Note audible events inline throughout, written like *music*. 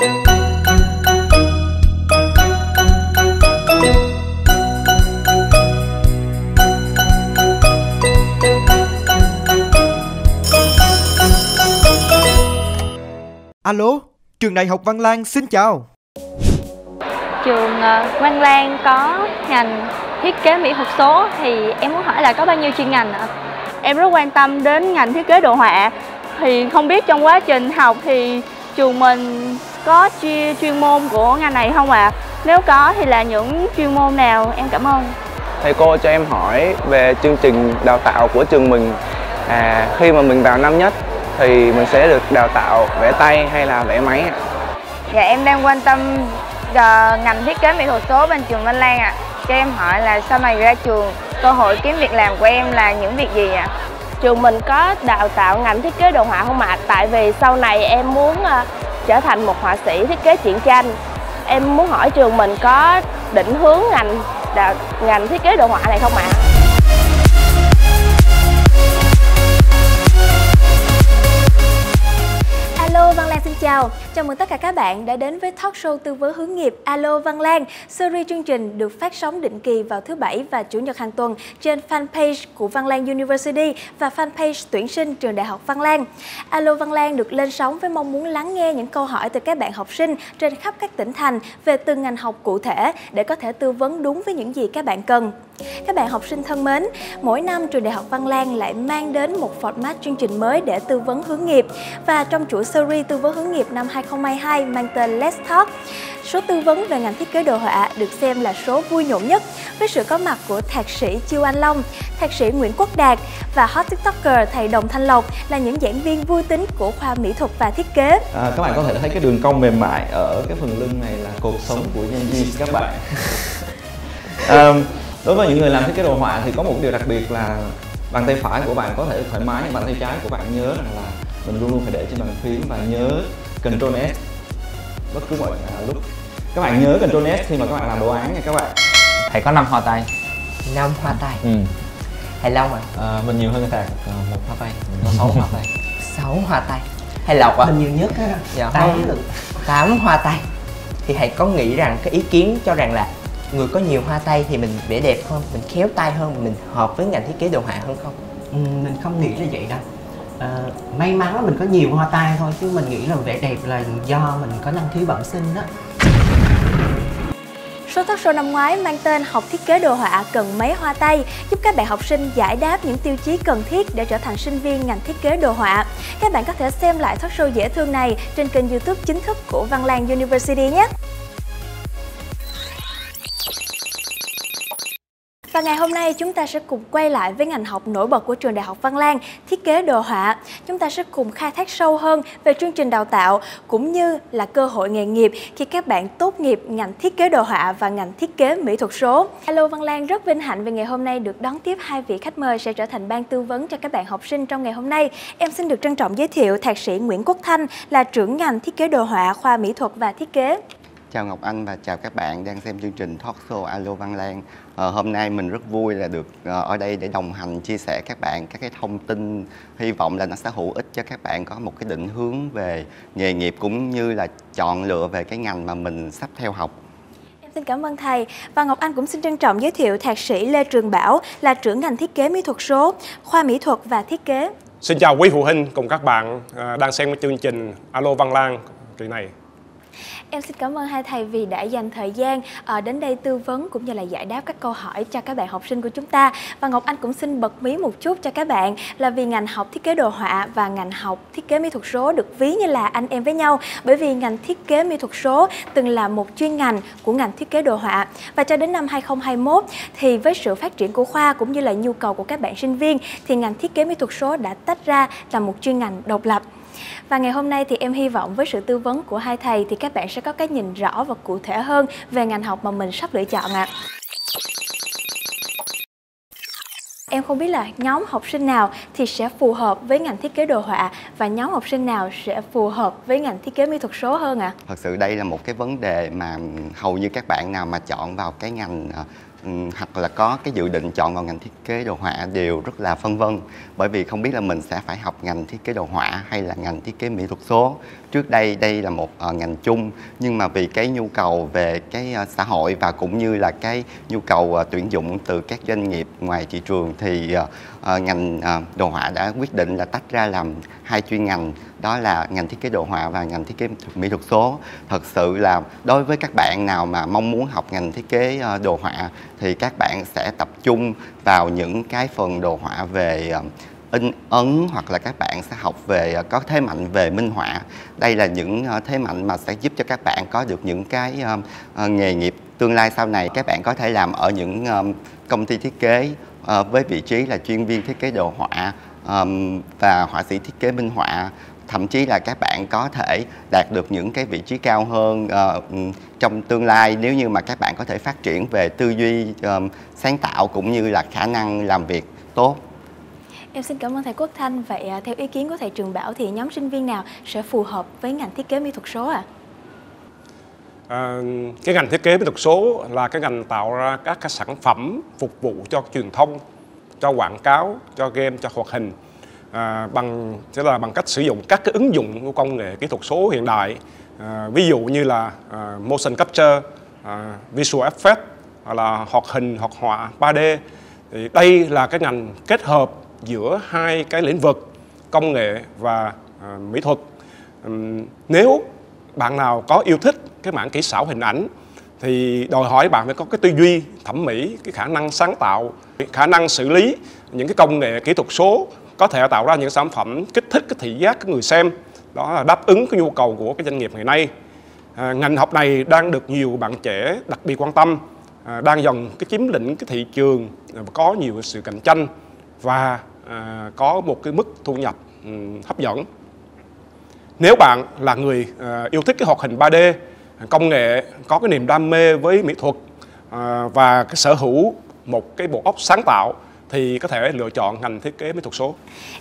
Alo, trường đại học Văn Lang xin chào. Trường ờ, Văn Lang có ngành thiết kế mỹ thuật số thì em muốn hỏi là có bao nhiêu chuyên ngành ạ? Em rất quan tâm đến ngành thiết kế đồ họa thì không biết trong quá trình học thì trường mình có chuyên chuyên môn của ngành này không ạ? À? Nếu có thì là những chuyên môn nào? Em cảm ơn. Thầy cô cho em hỏi về chương trình đào tạo của trường mình. À, khi mà mình vào năm nhất thì mình sẽ được đào tạo vẽ tay hay là vẽ máy ạ? Dạ em đang quan tâm uh, ngành thiết kế mỹ thuật số bên trường Văn Lang ạ. À. Cho em hỏi là sau này ra trường cơ hội kiếm việc làm của em là những việc gì ạ? À? Trường mình có đào tạo ngành thiết kế đồ họa không ạ? À? Tại vì sau này em muốn ờ, trở thành một họa sĩ thiết kế truyện tranh. Em muốn hỏi trường mình có định hướng ngành đào, ngành thiết kế đồ họa này không ạ? À? Alo Văn Lan xin chào. Chào mừng tất cả các bạn đã đến với talk show tư vấn hướng nghiệp Alo Văn Lan. Series chương trình được phát sóng định kỳ vào thứ bảy và chủ nhật hàng tuần trên fanpage của Văn Lan University và fanpage tuyển sinh trường Đại học Văn Lan. Alo Văn Lan được lên sóng với mong muốn lắng nghe những câu hỏi từ các bạn học sinh trên khắp các tỉnh thành về từng ngành học cụ thể để có thể tư vấn đúng với những gì các bạn cần. Các bạn học sinh thân mến, mỗi năm trường Đại học Văn Lang lại mang đến một format chương trình mới để tư vấn hướng nghiệp và trong chuỗi series tư vấn hướng nghiệp năm 2022 mang tên Let's Talk. Số tư vấn về ngành thiết kế đồ họa được xem là số vui nhộn nhất với sự có mặt của thạc sĩ Chiêu Anh Long, thạc sĩ Nguyễn Quốc Đạt và hot tiktoker thầy Đồng Thanh Lộc là những giảng viên vui tính của khoa mỹ thuật và thiết kế. À, các bạn có thể thấy cái đường cong mềm mại ở cái phần lưng này là cột sống của nhân viên các bạn. *laughs* à, đối với những người làm thiết kế đồ họa thì có một điều đặc biệt là bàn tay phải của bạn có thể thoải mái nhưng bàn tay trái của bạn nhớ rằng là mình luôn luôn phải để trên bàn phím và nhớ Ctrl S bất cứ mọi à, lúc. Các bạn nhớ Ctrl S khi mà các bạn làm đồ án nha các bạn. Thầy có năm hoa tay. Năm hoa tay. Ừ. thầy long à? à mình nhiều hơn thầy à, một hoa tay. Mình có sáu hoa tay. Sáu hoa tay. Hay lộc à mình nhiều nhất á. Dạ, tám tám hoa tay. Thì thầy có nghĩ rằng cái ý kiến cho rằng là người có nhiều hoa tay thì mình vẽ đẹp hơn mình khéo tay hơn mình hợp với ngành thiết kế đồ họa hơn không? Ừ, mình không nghĩ là vậy đâu uh, may mắn là mình có nhiều hoa tai thôi chứ mình nghĩ là vẻ đẹp là do mình có năng khiếu bẩm sinh đó Số talk show năm ngoái mang tên Học thiết kế đồ họa cần mấy hoa tay giúp các bạn học sinh giải đáp những tiêu chí cần thiết để trở thành sinh viên ngành thiết kế đồ họa. Các bạn có thể xem lại talk show dễ thương này trên kênh youtube chính thức của Văn Lang University nhé. Và ngày hôm nay chúng ta sẽ cùng quay lại với ngành học nổi bật của trường Đại học Văn Lang, thiết kế đồ họa. Chúng ta sẽ cùng khai thác sâu hơn về chương trình đào tạo cũng như là cơ hội nghề nghiệp khi các bạn tốt nghiệp ngành thiết kế đồ họa và ngành thiết kế mỹ thuật số. Hello Văn Lang rất vinh hạnh vì ngày hôm nay được đón tiếp hai vị khách mời sẽ trở thành ban tư vấn cho các bạn học sinh trong ngày hôm nay. Em xin được trân trọng giới thiệu thạc sĩ Nguyễn Quốc Thanh là trưởng ngành thiết kế đồ họa khoa mỹ thuật và thiết kế. Chào Ngọc Anh và chào các bạn đang xem chương trình Talk Show Alo Văn Lan. À, hôm nay mình rất vui là được uh, ở đây để đồng hành chia sẻ các bạn các cái thông tin hy vọng là nó sẽ hữu ích cho các bạn có một cái định hướng về nghề nghiệp cũng như là chọn lựa về cái ngành mà mình sắp theo học. Em xin cảm ơn thầy và Ngọc Anh cũng xin trân trọng giới thiệu thạc sĩ Lê Trường Bảo là trưởng ngành thiết kế mỹ thuật số, khoa mỹ thuật và thiết kế. Xin chào quý phụ huynh cùng các bạn à, đang xem chương trình Alo Văn Lan kỳ này. Em xin cảm ơn hai thầy vì đã dành thời gian ờ, đến đây tư vấn cũng như là giải đáp các câu hỏi cho các bạn học sinh của chúng ta. Và Ngọc Anh cũng xin bật mí một chút cho các bạn là vì ngành học thiết kế đồ họa và ngành học thiết kế mỹ thuật số được ví như là anh em với nhau, bởi vì ngành thiết kế mỹ thuật số từng là một chuyên ngành của ngành thiết kế đồ họa và cho đến năm 2021 thì với sự phát triển của khoa cũng như là nhu cầu của các bạn sinh viên thì ngành thiết kế mỹ thuật số đã tách ra là một chuyên ngành độc lập. Và ngày hôm nay thì em hy vọng với sự tư vấn của hai thầy thì các bạn sẽ có cái nhìn rõ và cụ thể hơn về ngành học mà mình sắp lựa chọn ạ. À. Em không biết là nhóm học sinh nào thì sẽ phù hợp với ngành thiết kế đồ họa và nhóm học sinh nào sẽ phù hợp với ngành thiết kế mỹ thuật số hơn ạ? À? Thật sự đây là một cái vấn đề mà hầu như các bạn nào mà chọn vào cái ngành à, Ừ, hoặc là có cái dự định chọn vào ngành thiết kế đồ họa đều rất là phân vân. Bởi vì không biết là mình sẽ phải học ngành thiết kế đồ họa hay là ngành thiết kế mỹ thuật số trước đây đây là một uh, ngành chung nhưng mà vì cái nhu cầu về cái uh, xã hội và cũng như là cái nhu cầu uh, tuyển dụng từ các doanh nghiệp ngoài thị trường thì uh, uh, ngành uh, đồ họa đã quyết định là tách ra làm hai chuyên ngành. Đó là ngành thiết kế đồ họa và ngành thiết kế mỹ thuật số. Thật sự là đối với các bạn nào mà mong muốn học ngành thiết kế uh, đồ họa thì các bạn sẽ tập trung vào những cái phần đồ họa về uh, in ấn hoặc là các bạn sẽ học về ờ, có thế mạnh về minh họa. Đây là những ờ, thế mạnh mà sẽ giúp cho các bạn có được những cái ờ, nghề nghiệp tương lai sau này. Các bạn có thể làm ở những công ty thiết kế với vị trí là chuyên viên thiết kế đồ họa và họa sĩ thiết kế minh họa. Thậm chí là các bạn có thể đạt được những cái vị trí cao hơn uh, trong tương lai nếu như mà các bạn có thể phát triển về tư duy um, sáng tạo cũng như là khả năng làm việc tốt. Em xin cảm ơn thầy Quốc Thanh. Vậy à, theo ý kiến của thầy Trường Bảo thì nhóm sinh viên nào sẽ phù hợp với ngành thiết kế mỹ thuật số ạ? À? À, cái ngành thiết kế mỹ thuật số là cái ngành tạo ra các cái sản phẩm phục vụ cho truyền thông, cho quảng cáo, cho game, cho hoạt hình à, bằng sẽ là bằng cách sử dụng các cái ứng dụng của công nghệ kỹ thuật số hiện đại à, ví dụ như là à, motion capture, à, visual effect hoặc là hoạt hình, hoạt họa 3D thì đây là cái ngành kết hợp giữa hai cái lĩnh vực công nghệ và à, mỹ thuật. Uhm, nếu bạn nào có yêu thích cái mảng kỹ xảo hình ảnh thì đòi hỏi bạn phải có cái tư duy thẩm mỹ cái khả năng sáng tạo khả năng xử lý những cái công nghệ kỹ thuật số có thể tạo ra những sản phẩm kích thích cái thị giác của người xem. Đó là đáp ứng cái nhu cầu của cái doanh nghiệp ngày nay. À, ngành học này đang được nhiều bạn trẻ đặc biệt quan tâm à, đang dần cái chiếm lĩnh cái thị trường có nhiều sự cạnh tranh. Và à, có một cái mức thu nhập um, hấp dẫn. Nếu bạn là người à, yêu thích cái hoạt hình 3D công nghệ có cái niềm đam mê với mỹ thuật à, và cái sở hữu một cái bộ óc sáng tạo thì có thể lựa chọn ngành thiết kế mỹ thuật số.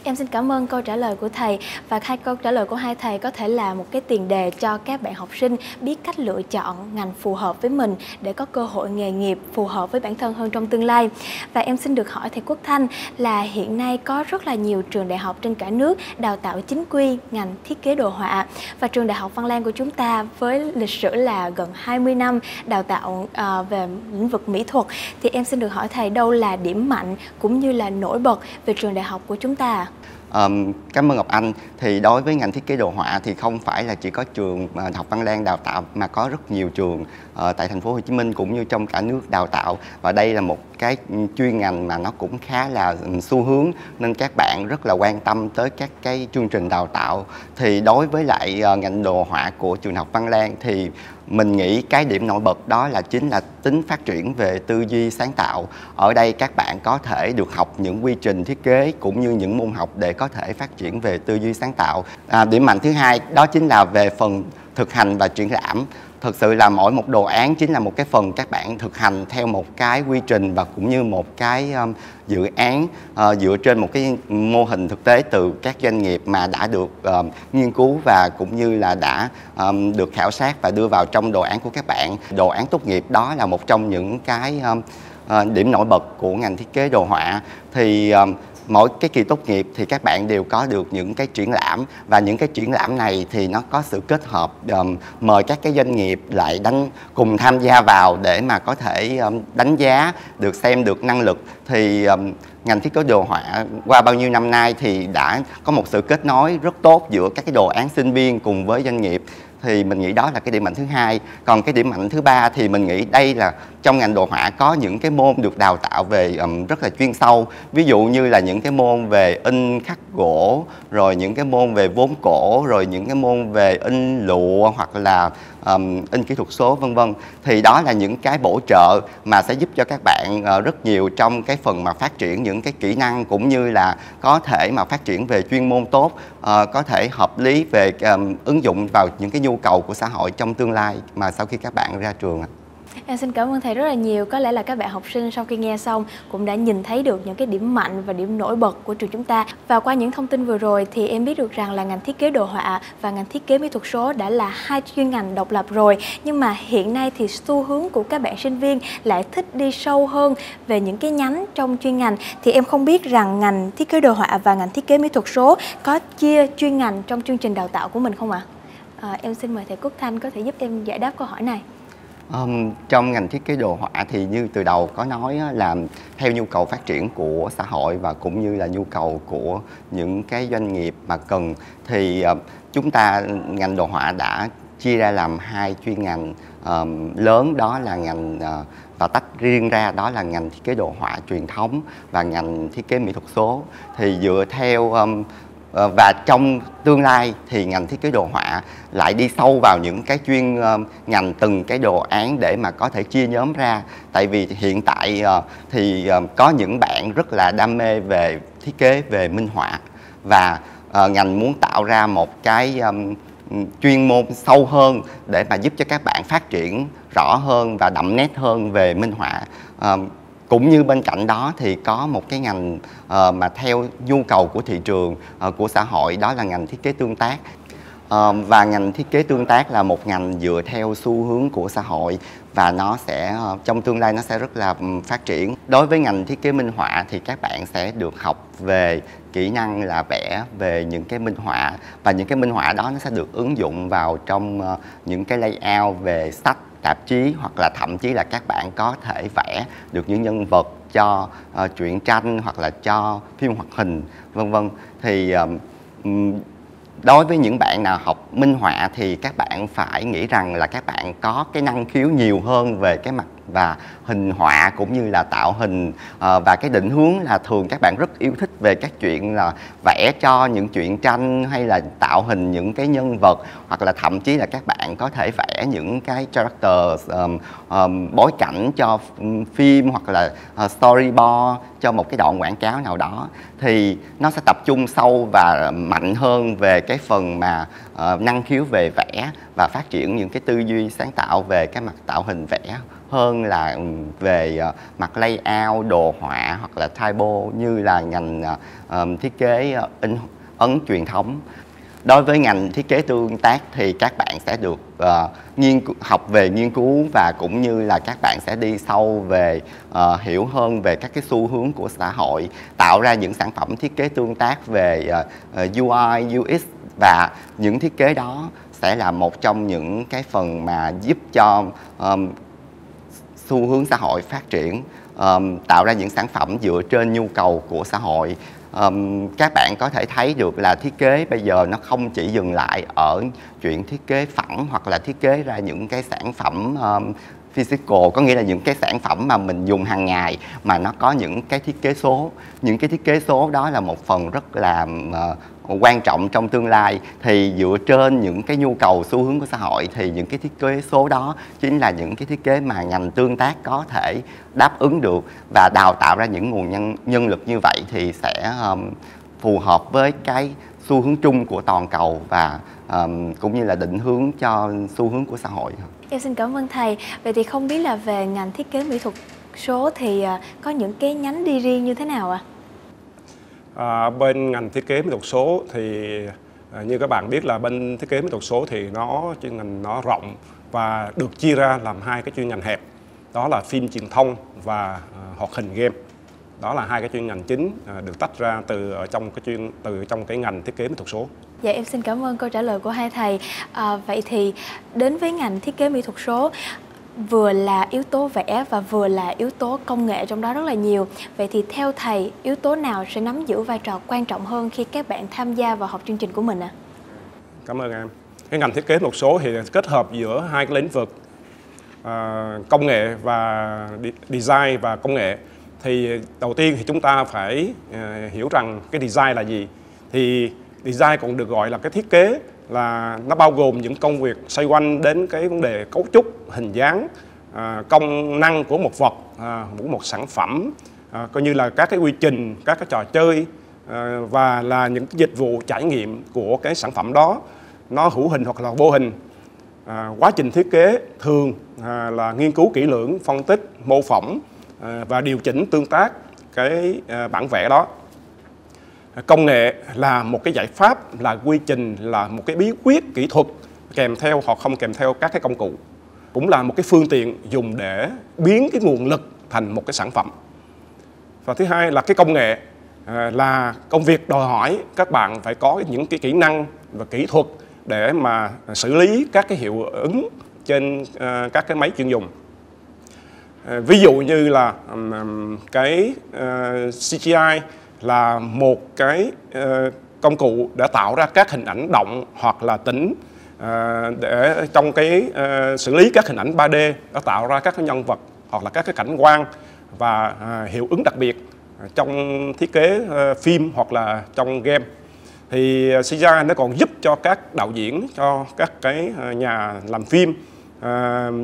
Em xin cảm ơn câu trả lời của thầy và hai câu trả lời của hai thầy có thể là một cái tiền đề cho các bạn học sinh biết cách lựa chọn ngành phù hợp với mình để có cơ hội nghề nghiệp phù hợp với bản thân hơn trong tương lai. Và em xin được hỏi thầy Quốc Thanh là hiện nay có rất là nhiều trường đại học trên cả nước đào tạo chính quy ngành thiết kế đồ họa và trường đại học Văn Lang của chúng ta với lịch sử là gần 20 năm đào tạo uh, về lĩnh vực mỹ thuật thì em xin được hỏi thầy đâu là điểm mạnh cũng như là nổi bật về trường đại học của chúng ta Um, cảm ơn Ngọc Anh. Thì đối với ngành thiết kế đồ họa thì không phải là chỉ có trường ờ, học Văn Lang đào tạo mà có rất nhiều trường uh, tại thành phố Hồ Chí Minh cũng như trong cả nước đào tạo và đây là một cái chuyên ngành mà nó cũng khá là xu hướng nên các bạn rất là quan tâm tới các cái chương trình đào tạo. Thì đối với lại uh, ngành đồ họa của trường học Văn Lang thì mình nghĩ cái điểm nổi bật đó là chính là tính phát triển về tư duy sáng tạo. Ở đây các bạn có thể được học những quy trình thiết kế cũng như những môn học để có thể phát triển về tư duy sáng tạo. À, điểm mạnh thứ hai đó chính là về phần thực hành và triển lãm thực sự là mỗi một đồ án chính là một cái phần các bạn thực hành theo một cái quy trình và cũng như một cái um, dự án uh, dựa trên một cái mô hình thực tế từ các doanh nghiệp mà đã được um, nghiên cứu và cũng như là đã um, được khảo sát và đưa vào trong đồ án của các bạn. Đồ án tốt nghiệp đó là một trong những cái um, uh, điểm nổi bật của ngành thiết kế đồ họa. Thì um, mỗi cái kỳ tốt nghiệp thì các bạn đều có được những cái triển lãm và những cái triển lãm này thì nó có sự kết hợp um, mời các cái doanh nghiệp lại đánh cùng tham gia vào để mà có thể um, đánh giá được xem được năng lực. Thì um, ngành thiết kế đồ họa qua bao nhiêu năm nay thì đã có một sự kết nối rất tốt giữa các cái đồ án sinh viên cùng với doanh nghiệp thì mình nghĩ đó là cái điểm mạnh thứ hai. Còn cái điểm mạnh thứ ba thì mình nghĩ đây là trong ngành đồ họa có những cái môn được đào tạo về um, rất là chuyên sâu. Ví dụ như là những cái môn về in khắc gỗ rồi những cái môn về vốn cổ rồi những cái môn về in lụa hoặc là um, in kỹ thuật số vân vân. Thì đó là những cái bổ trợ mà sẽ giúp cho các bạn uh, rất nhiều trong cái phần mà phát triển những cái kỹ năng cũng như là có thể mà phát triển về chuyên môn tốt uh, có thể hợp lý về um, ứng dụng vào những cái nhu cầu của xã hội trong tương lai mà sau khi các bạn ra trường Em xin cảm ơn thầy rất là nhiều. Có lẽ là các bạn học sinh sau khi nghe xong cũng đã nhìn thấy được những cái điểm mạnh và điểm nổi bật của trường chúng ta. Và qua những thông tin vừa rồi thì em biết được rằng là ngành thiết kế đồ họa và ngành thiết kế mỹ thuật số đã là hai chuyên ngành độc lập rồi. Nhưng mà hiện nay thì xu hướng của các bạn sinh viên lại thích đi sâu hơn về những cái nhánh trong chuyên ngành. Thì em không biết rằng ngành thiết kế đồ họa và ngành thiết kế mỹ thuật số có chia chuyên ngành trong chương trình đào tạo của mình không ạ? À? À, em xin mời thầy Quốc Thanh có thể giúp em giải đáp câu hỏi này. Um, trong ngành thiết kế đồ họa thì như từ đầu có nói là theo nhu cầu phát triển của xã hội và cũng như là nhu cầu của những cái doanh nghiệp mà cần thì uh, chúng ta ngành đồ họa đã chia ra làm hai chuyên ngành um, lớn đó là ngành uh, và tách riêng ra đó là ngành thiết kế đồ họa truyền thống và ngành thiết kế mỹ thuật số. Thì dựa theo um, Ờ, và trong tương lai thì ngành thiết kế đồ họa lại đi sâu vào những cái chuyên ờ, ngành từng cái đồ án để mà có thể chia nhóm ra. Tại vì hiện tại ờ, thì có những bạn rất là đam mê về thiết kế, về minh họa. Và ngành muốn tạo ra một cái chuyên môn sâu hơn để mà giúp cho các bạn phát triển rõ hơn và đậm nét hơn về minh họa cũng như bên cạnh đó thì có một cái ngành uh, mà theo nhu cầu của thị trường uh, của xã hội đó là ngành thiết kế tương tác. Uh, và ngành thiết kế tương tác là một ngành dựa theo xu hướng của xã hội và nó sẽ uh, trong tương lai nó sẽ rất là um, phát triển. Đối với ngành thiết kế minh họa thì các bạn sẽ được học về kỹ năng là vẽ về những cái minh họa và những cái minh họa đó nó sẽ được ứng dụng vào trong uh, những cái layout về sách tạp chí hoặc là thậm chí là các bạn có thể vẽ được những nhân vật cho uh, truyện tranh hoặc là cho phim hoạt hình vân vân. Thì um, đối với những bạn nào học minh họa thì các bạn phải nghĩ rằng là các bạn có cái năng khiếu nhiều hơn về cái mặt và hình họa cũng như là tạo hình à, và cái định hướng là thường các bạn rất yêu thích về các chuyện là vẽ cho những chuyện tranh hay là tạo hình những cái nhân vật hoặc là thậm chí là các bạn có thể vẽ những cái character um, um, bối cảnh cho phim hoặc là uh, storyboard cho một cái đoạn quảng cáo nào đó. Thì nó sẽ tập trung sâu và mạnh hơn về cái phần mà uh, năng khiếu về vẽ và phát triển những cái tư duy sáng tạo về cái mặt tạo hình vẽ hơn là ừ, về ờ, mặt layout đồ họa hoặc là typo như là ngành ờ, ờ, thiết kế in ấn truyền thống. Đối với ngành thiết kế tương tác thì các bạn sẽ được uh, nghiên học về nghiên cứu và cũng như là các bạn sẽ đi sâu về uh, hiểu hơn về các cái xu hướng của xã hội tạo ra những sản phẩm thiết kế tương tác về uh, UI UX và những thiết kế đó sẽ là một trong những cái phần mà giúp cho um, xu hướng xã hội phát triển um, tạo ra những sản phẩm dựa trên nhu cầu của xã hội. Um, các bạn có thể thấy được là thiết kế bây giờ nó không chỉ dừng lại ở chuyện thiết kế phẳng hoặc là thiết kế ra những cái sản phẩm um, physical có nghĩa là những cái sản phẩm mà mình dùng hàng ngày mà nó có những cái thiết kế số. Những cái thiết kế số đó là một phần rất là uh, quan trọng trong tương lai thì dựa trên những cái nhu cầu xu hướng của xã hội thì những cái thiết kế số đó chính là những cái thiết kế mà ngành tương tác có thể đáp ứng được và đào tạo ra những nguồn nhân nhân lực như vậy thì sẽ um, phù hợp với cái xu hướng chung của toàn cầu và um, cũng như là định hướng cho xu hướng của xã hội. Em xin cảm ơn thầy. Vậy thì không biết là về ngành thiết kế mỹ thuật số thì ờ, có những cái nhánh đi riêng như thế nào ạ? À? À, bên ngành thiết kế mỹ thuật số thì à, như các bạn biết là bên thiết kế mỹ thuật số thì nó chuyên ngành nó rộng và được chia ra làm hai cái chuyên ngành hẹp đó là phim truyền thông và à, hoạt hình game đó là hai cái chuyên ngành chính à, được tách ra từ ở trong cái chuyên từ trong cái ngành thiết kế mỹ thuật số. Dạ em xin cảm ơn câu trả lời của hai thầy. À, vậy thì đến với ngành thiết kế mỹ thuật số vừa là yếu tố vẽ và vừa là yếu tố công nghệ trong đó rất là nhiều. Vậy thì theo thầy, yếu tố nào sẽ nắm giữ vai trò quan trọng hơn khi các bạn tham gia vào học chương trình của mình ạ? À? Cảm ơn em. Cái ngành thiết kế một số thì kết hợp giữa hai cái lĩnh vực uh, công nghệ và design và công nghệ. Thì đầu tiên thì chúng ta phải uh, hiểu rằng cái design là gì. Thì design cũng được gọi là cái thiết kế là nó bao gồm những công việc xoay quanh đến cái vấn đề cấu trúc, hình dáng, à, công năng của một vật, à, của một sản phẩm, à, coi như là các cái quy trình, các cái trò chơi à, và là những cái dịch vụ trải nghiệm của cái sản phẩm đó nó hữu hình hoặc là vô hình. À, quá trình thiết kế thường à, là nghiên cứu kỹ lưỡng, phân tích, mô phỏng à, và điều chỉnh tương tác cái à, bản vẽ đó công nghệ là một cái giải pháp, là quy trình, là một cái bí quyết kỹ thuật kèm theo hoặc không kèm theo các cái công cụ. Cũng là một cái phương tiện dùng để biến cái nguồn lực thành một cái sản phẩm. Và thứ hai là cái công nghệ à, là công việc đòi hỏi các bạn phải có những cái kỹ năng và kỹ thuật để mà xử lý các cái hiệu ứng trên à, các cái máy chuyên dùng. À, ví dụ như là cái CGI là một cái ờ, công cụ để tạo ra các hình ảnh động hoặc là tĩnh ờ, để trong cái ờ, xử lý các hình ảnh 3D đã tạo ra các nhân vật hoặc là các cái cảnh quan và hiệu ứng đặc biệt trong thiết kế phim hoặc là trong game. Thì CGI nó còn giúp cho các đạo diễn, cho các cái nhà làm phim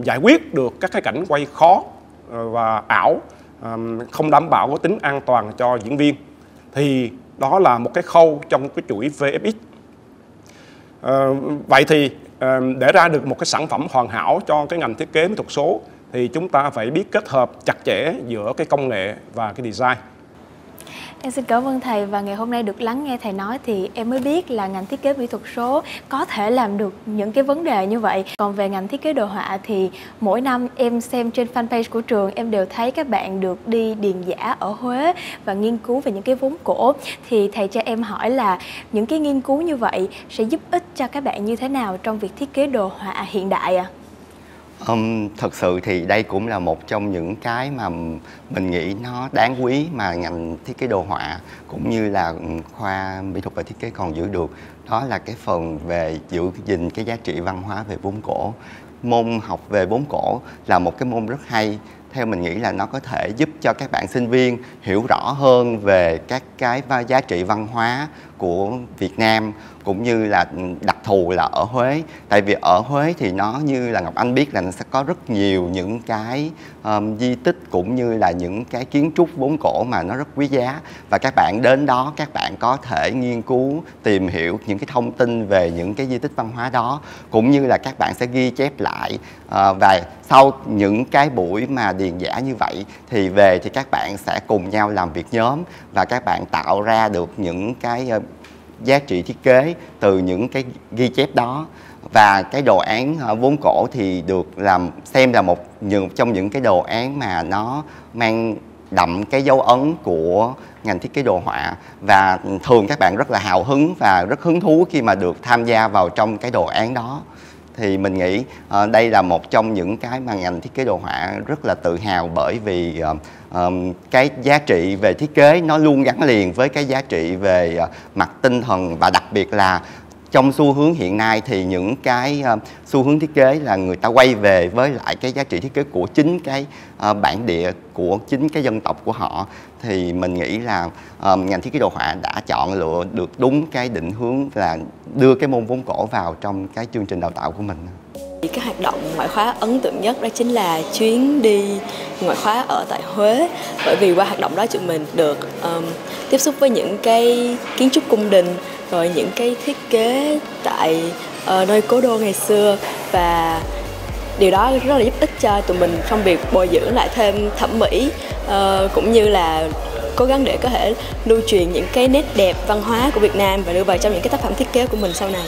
giải quyết được các cái cảnh quay khó và ảo không đảm bảo có tính an toàn cho diễn viên thì đó là một cái khâu trong cái chuỗi VFX ờ, vậy thì ờ, để ra được một cái sản phẩm hoàn hảo cho cái ngành thiết kế mỹ thuật số thì chúng ta phải biết kết hợp chặt chẽ giữa cái công nghệ và cái design. Em xin cảm ơn thầy và ngày hôm nay được lắng nghe thầy nói thì em mới biết là ngành thiết kế mỹ thuật số có thể làm được những cái vấn đề như vậy. Còn về ngành thiết kế đồ họa thì mỗi năm em xem trên fanpage của trường, em đều thấy các bạn được đi điền giả ở Huế và nghiên cứu về những cái vốn cổ. Thì thầy cho em hỏi là những cái nghiên cứu như vậy sẽ giúp ích cho các bạn như thế nào trong việc thiết kế đồ họa hiện đại ạ? À? Um, thật sự thì đây cũng là một trong những cái mà mình nghĩ nó đáng quý mà ngành thiết kế đồ họa cũng như là khoa mỹ thuật và thiết kế còn giữ được. Đó là cái phần về giữ gìn cái giá trị văn hóa về vốn cổ. Môn học về vốn cổ là một cái môn rất hay. Theo mình nghĩ là nó có thể giúp cho các bạn sinh viên hiểu rõ hơn về các cái giá trị văn hóa của Việt Nam cũng như là đặc thù là ở Huế. Tại vì ở Huế thì nó như là Ngọc Anh biết là nó sẽ có rất nhiều những cái um, di tích cũng như là những cái kiến trúc vốn cổ mà nó rất quý giá. Và các bạn đến đó các bạn có thể nghiên cứu tìm hiểu những cái thông tin về những cái di tích văn hóa đó cũng như là các bạn sẽ ghi chép lại. Uh, và sau những cái buổi mà điền giả như vậy thì về thì các bạn sẽ cùng nhau làm việc nhóm và các bạn tạo ra được những cái uh, giá trị thiết kế từ những cái ghi chép đó. Và cái đồ án ờ, vốn cổ thì được làm, xem là một trong những cái đồ án mà nó mang đậm cái dấu ấn của ngành thiết kế đồ họa. Và thường các bạn rất là hào hứng và rất hứng thú khi mà được tham gia vào trong cái đồ án đó thì mình nghĩ uh, đây là một trong những cái mà ngành thiết kế đồ họa rất là tự hào bởi vì uh, um, cái giá trị về thiết kế nó luôn gắn liền với cái giá trị về uh, mặt tinh thần và đặc biệt là trong xu hướng hiện nay thì những cái uh, xu hướng thiết kế là người ta quay về với lại cái giá trị thiết kế của chính cái uh, bản địa của chính cái dân tộc của họ thì mình nghĩ là um, ngành thiết kế đồ họa đã chọn lựa được đúng cái định hướng là đưa cái môn vốn cổ vào trong cái chương trình đào tạo của mình. Cái hoạt động ngoại khóa ấn tượng nhất đó chính là chuyến đi ngoại khóa ở tại Huế. Bởi vì qua hoạt động đó chúng mình được um, tiếp xúc với những cái kiến trúc cung đình rồi những cái thiết kế tại uh, nơi cố đô ngày xưa. Và điều đó rất là giúp ích cho tụi mình trong việc bồi dưỡng lại thêm thẩm mỹ uh, cũng như là cố gắng để có thể lưu truyền những cái nét đẹp văn hóa của Việt Nam và đưa vào trong những cái tác phẩm thiết kế của mình sau này.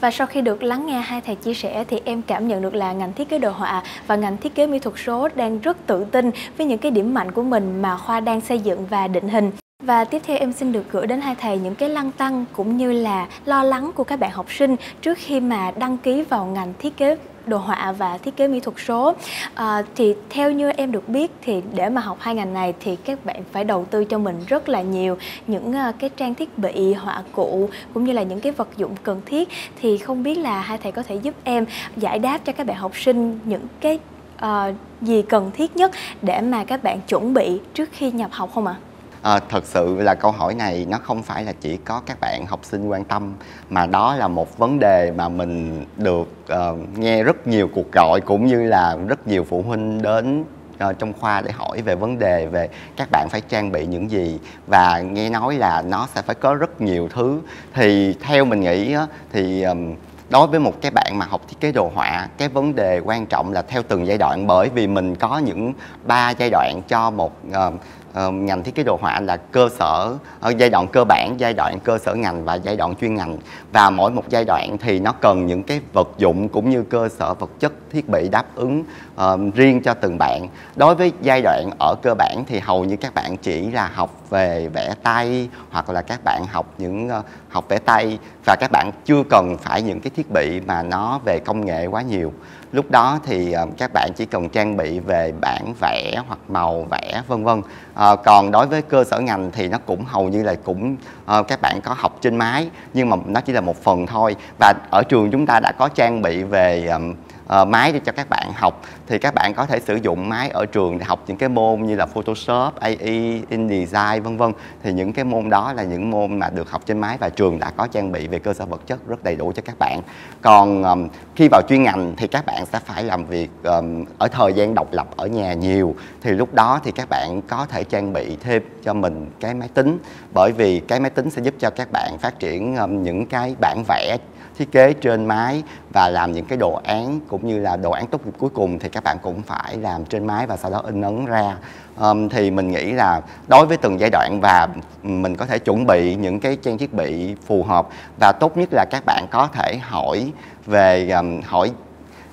Và sau khi được lắng nghe hai thầy chia sẻ thì em cảm nhận được là ngành thiết kế đồ họa và ngành thiết kế mỹ thuật số đang rất tự tin với những cái điểm mạnh của mình mà khoa đang xây dựng và định hình. Và tiếp theo em xin được gửi đến hai thầy những cái lăng tăng cũng như là lo lắng của các bạn học sinh trước khi mà đăng ký vào ngành thiết kế đồ họa và thiết kế mỹ thuật số à, thì theo như em được biết thì để mà học hai ngành này thì các bạn phải đầu tư cho mình rất là nhiều những uh, cái trang thiết bị họa cụ cũng như là những cái vật dụng cần thiết thì không biết là hai thầy có thể giúp em giải đáp cho các bạn học sinh những cái uh, gì cần thiết nhất để mà các bạn chuẩn bị trước khi nhập học không ạ? À? À, thật sự là câu hỏi này nó không phải là chỉ có các bạn học sinh quan tâm mà đó là một vấn đề mà mình được uh, nghe rất nhiều cuộc gọi cũng như là rất nhiều phụ huynh đến uh, trong khoa để hỏi về vấn đề về các bạn phải trang bị những gì. Và nghe nói là nó sẽ phải có rất nhiều thứ. Thì theo mình nghĩ á, thì um, đối với một cái bạn mà học thiết kế đồ họa cái vấn đề quan trọng là theo từng giai đoạn. Bởi vì mình có những ba giai đoạn cho một uh, uh, ngành thiết kế đồ họa là cơ sở ở giai đoạn cơ bản giai đoạn cơ sở ngành và giai đoạn chuyên ngành. Và mỗi một giai đoạn thì nó cần những cái vật dụng cũng như cơ sở vật chất thiết bị đáp ứng uh, riêng cho từng bạn. Đối với giai đoạn ở cơ bản thì hầu như các bạn chỉ là học học về vẽ tay hoặc là các bạn học những uh, học vẽ tay và các bạn chưa cần phải những cái thiết bị mà nó về công nghệ quá nhiều lúc đó thì ờ, các bạn chỉ cần trang bị về bản vẽ hoặc màu vẽ vân vân. À, còn đối với cơ sở ngành thì nó cũng hầu như là cũng à, các bạn có học trên máy nhưng mà nó chỉ là một phần thôi. Và ở trường chúng ta đã có trang bị về um, uh, máy để cho các bạn học. Thì các bạn có thể sử dụng máy ở trường để học những cái môn như là Photoshop, AI, InDesign vân vân. Thì những cái môn đó là những môn mà được học trên máy và trường đã có trang bị về cơ sở vật chất rất đầy đủ cho các bạn. Còn um, khi vào chuyên ngành thì các bạn sẽ phải làm việc um, ở thời gian độc lập ở nhà nhiều. Thì lúc đó thì các bạn có thể trang bị thêm cho mình cái máy tính. Bởi vì cái máy tính sẽ giúp cho các bạn phát triển um, những cái bản vẽ thiết kế trên máy và làm những cái đồ án cũng như là đồ án tốt nghiệp cuối cùng thì các bạn cũng phải làm trên máy và sau đó in ấn ra. Um, thì mình nghĩ là đối với từng giai đoạn và mình có thể chuẩn bị những cái trang thiết bị phù hợp và tốt nhất là các bạn có thể hỏi về um, hỏi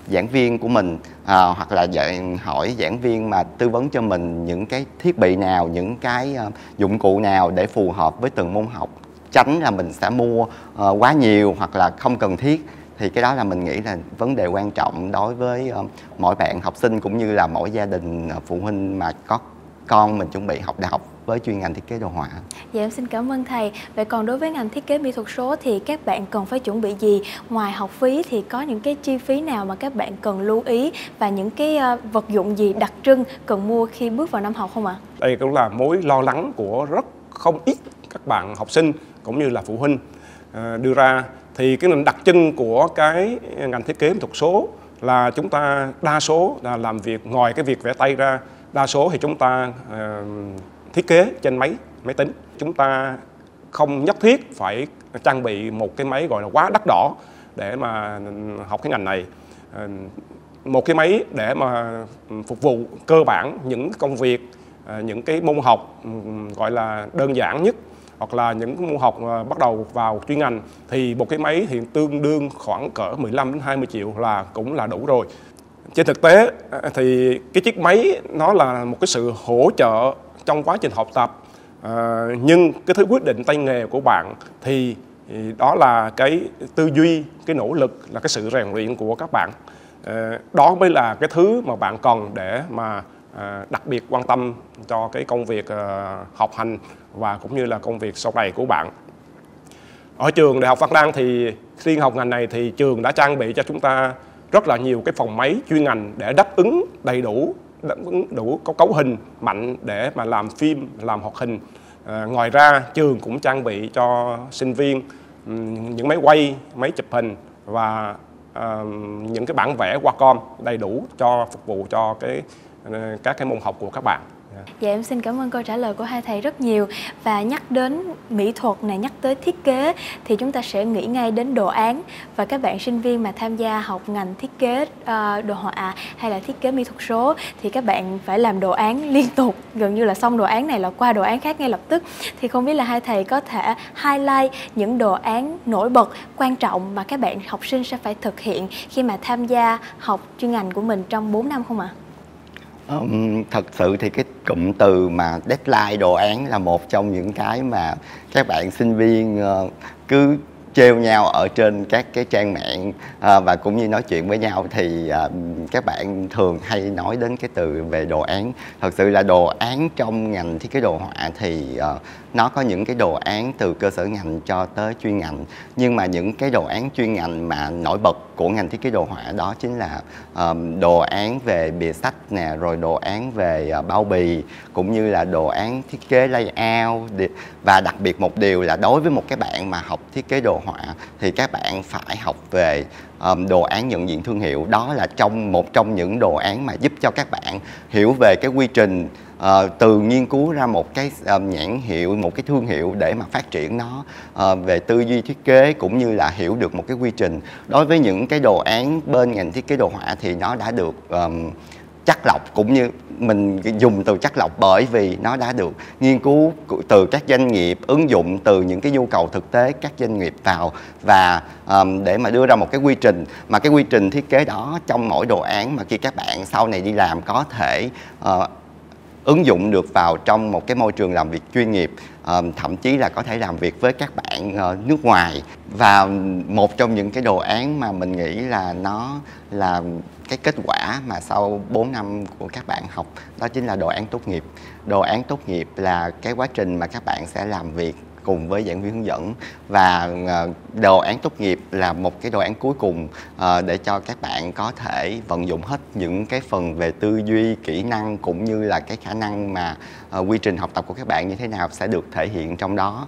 giảng viên của mình à, hoặc là dạng hỏi giảng viên mà tư vấn cho mình những cái thiết bị nào những cái uh, dụng cụ nào để phù hợp với từng môn học tránh là mình sẽ mua uh, quá nhiều hoặc là không cần thiết thì cái đó là mình nghĩ là vấn đề quan trọng đối với uh, mỗi bạn học sinh cũng như là mỗi gia đình uh, phụ huynh mà có con mình chuẩn bị học đại học với chuyên ngành thiết kế đồ họa. Dạ em xin cảm ơn thầy. Vậy còn đối với ngành thiết kế mỹ thuật số thì các bạn cần phải chuẩn bị gì? Ngoài học phí thì có những cái chi phí nào mà các bạn cần lưu ý và những cái vật dụng gì đặc trưng cần mua khi bước vào năm học không ạ? Đây cũng là mối lo lắng của rất không ít các bạn học sinh cũng như là phụ huynh à, đưa ra. Thì cái đặc trưng của cái ngành thiết kế mỹ thuật số là chúng ta đa số là làm việc, ngoài cái việc vẽ tay ra, đa số thì chúng ta à, thiết kế trên máy máy tính. Chúng ta không nhất thiết phải trang bị một cái máy gọi là quá đắt đỏ để mà học cái ngành này. À, một cái máy để mà phục vụ cơ bản những công việc những cái môn học gọi là đơn giản nhất hoặc là những môn học à, bắt đầu vào chuyên ngành thì một cái máy thì tương đương khoảng cỡ 15 đến 20 triệu là cũng là đủ rồi. Trên thực tế à, thì cái chiếc máy nó là một cái sự hỗ trợ trong quá trình học tập à, nhưng cái thứ quyết định tay nghề của bạn thì, đó là cái tư duy, cái nỗ lực là cái sự rèn luyện của các bạn. À, đó mới là cái thứ mà bạn cần để mà Ờ, đặc biệt quan tâm cho cái công việc ờ, học hành và cũng như là công việc sau này của bạn. Ở trường Đại học Văn Lang thì riêng học ngành này thì trường đã trang bị cho chúng ta rất là nhiều cái phòng máy chuyên ngành để đáp ứng đầy đủ đáp ứng đủ có cấu hình mạnh để mà làm phim, làm hoạt hình. À, ngoài ra trường cũng trang bị cho sinh viên những máy quay, máy chụp hình và à, những cái bản vẽ qua com đầy đủ cho phục vụ cho cái Ờ, các cái môn học của các bạn. Dạ em xin cảm ơn câu trả lời của hai thầy rất nhiều và nhắc đến mỹ thuật này nhắc tới thiết kế thì chúng ta sẽ nghĩ ngay đến đồ án và các bạn sinh viên mà tham gia học ngành thiết kế uh, đồ họa hay là thiết kế mỹ thuật số thì các bạn phải làm đồ án liên tục gần như là xong đồ án này là qua đồ án khác ngay lập tức thì không biết là hai thầy có thể highlight những đồ án nổi bật quan trọng mà các bạn học sinh sẽ phải thực hiện khi mà tham gia học chuyên ngành của mình trong 4 năm không ạ? À? Um, thật sự thì cái cụm từ mà deadline đồ án là một trong những cái mà các bạn sinh viên uh, cứ trêu nhau ở trên các cái trang mạng à, và cũng như nói chuyện với nhau thì à, các bạn thường hay nói đến cái từ về đồ án. Thật sự là đồ án trong ngành thiết kế đồ họa thì à, nó có những cái đồ án từ cơ sở ngành cho tới chuyên ngành. Nhưng mà những cái đồ án chuyên ngành mà nổi bật của ngành thiết kế đồ họa đó chính là um, đồ án về bìa sách nè rồi đồ án về uh, bao bì cũng như là đồ án thiết kế layout. Và đặc biệt một điều là đối với một cái bạn mà học thiết kế đồ họa thì các bạn phải học về um, đồ án nhận diện thương hiệu. Đó là trong một trong những đồ án mà giúp cho các bạn hiểu về cái quy trình uh, từ nghiên cứu ra một cái uh, nhãn hiệu một cái thương hiệu để mà phát triển nó uh, về tư duy thiết kế cũng như là hiểu được một cái quy trình. Đối với những cái đồ án bên ngành thiết kế đồ họa thì nó đã được um, chắc lọc cũng như mình dùng từ chắc lọc bởi vì nó đã được nghiên cứu từ các doanh nghiệp ứng dụng từ những cái nhu cầu thực tế các doanh nghiệp vào và um, để mà đưa ra một cái quy trình. Mà cái quy trình thiết kế đó trong mỗi đồ án mà khi các bạn sau này đi làm có thể uh, ứng dụng được vào trong một cái môi trường làm việc chuyên nghiệp ờ, thậm chí là có thể làm việc với các bạn ờ, nước ngoài. Và một trong những cái đồ án mà mình nghĩ là nó là cái kết quả mà sau 4 năm của các bạn học, đó chính là đồ án tốt nghiệp. Đồ án tốt nghiệp là cái quá trình mà các bạn sẽ làm việc cùng với giảng viên hướng dẫn. Và ờ, đồ án tốt nghiệp là một cái đồ án cuối cùng ờ, để cho các bạn có thể vận dụng hết những cái phần về tư duy, kỹ năng cũng như là cái khả năng mà ờ, quy trình học tập của các bạn như thế nào sẽ được thể hiện trong đó.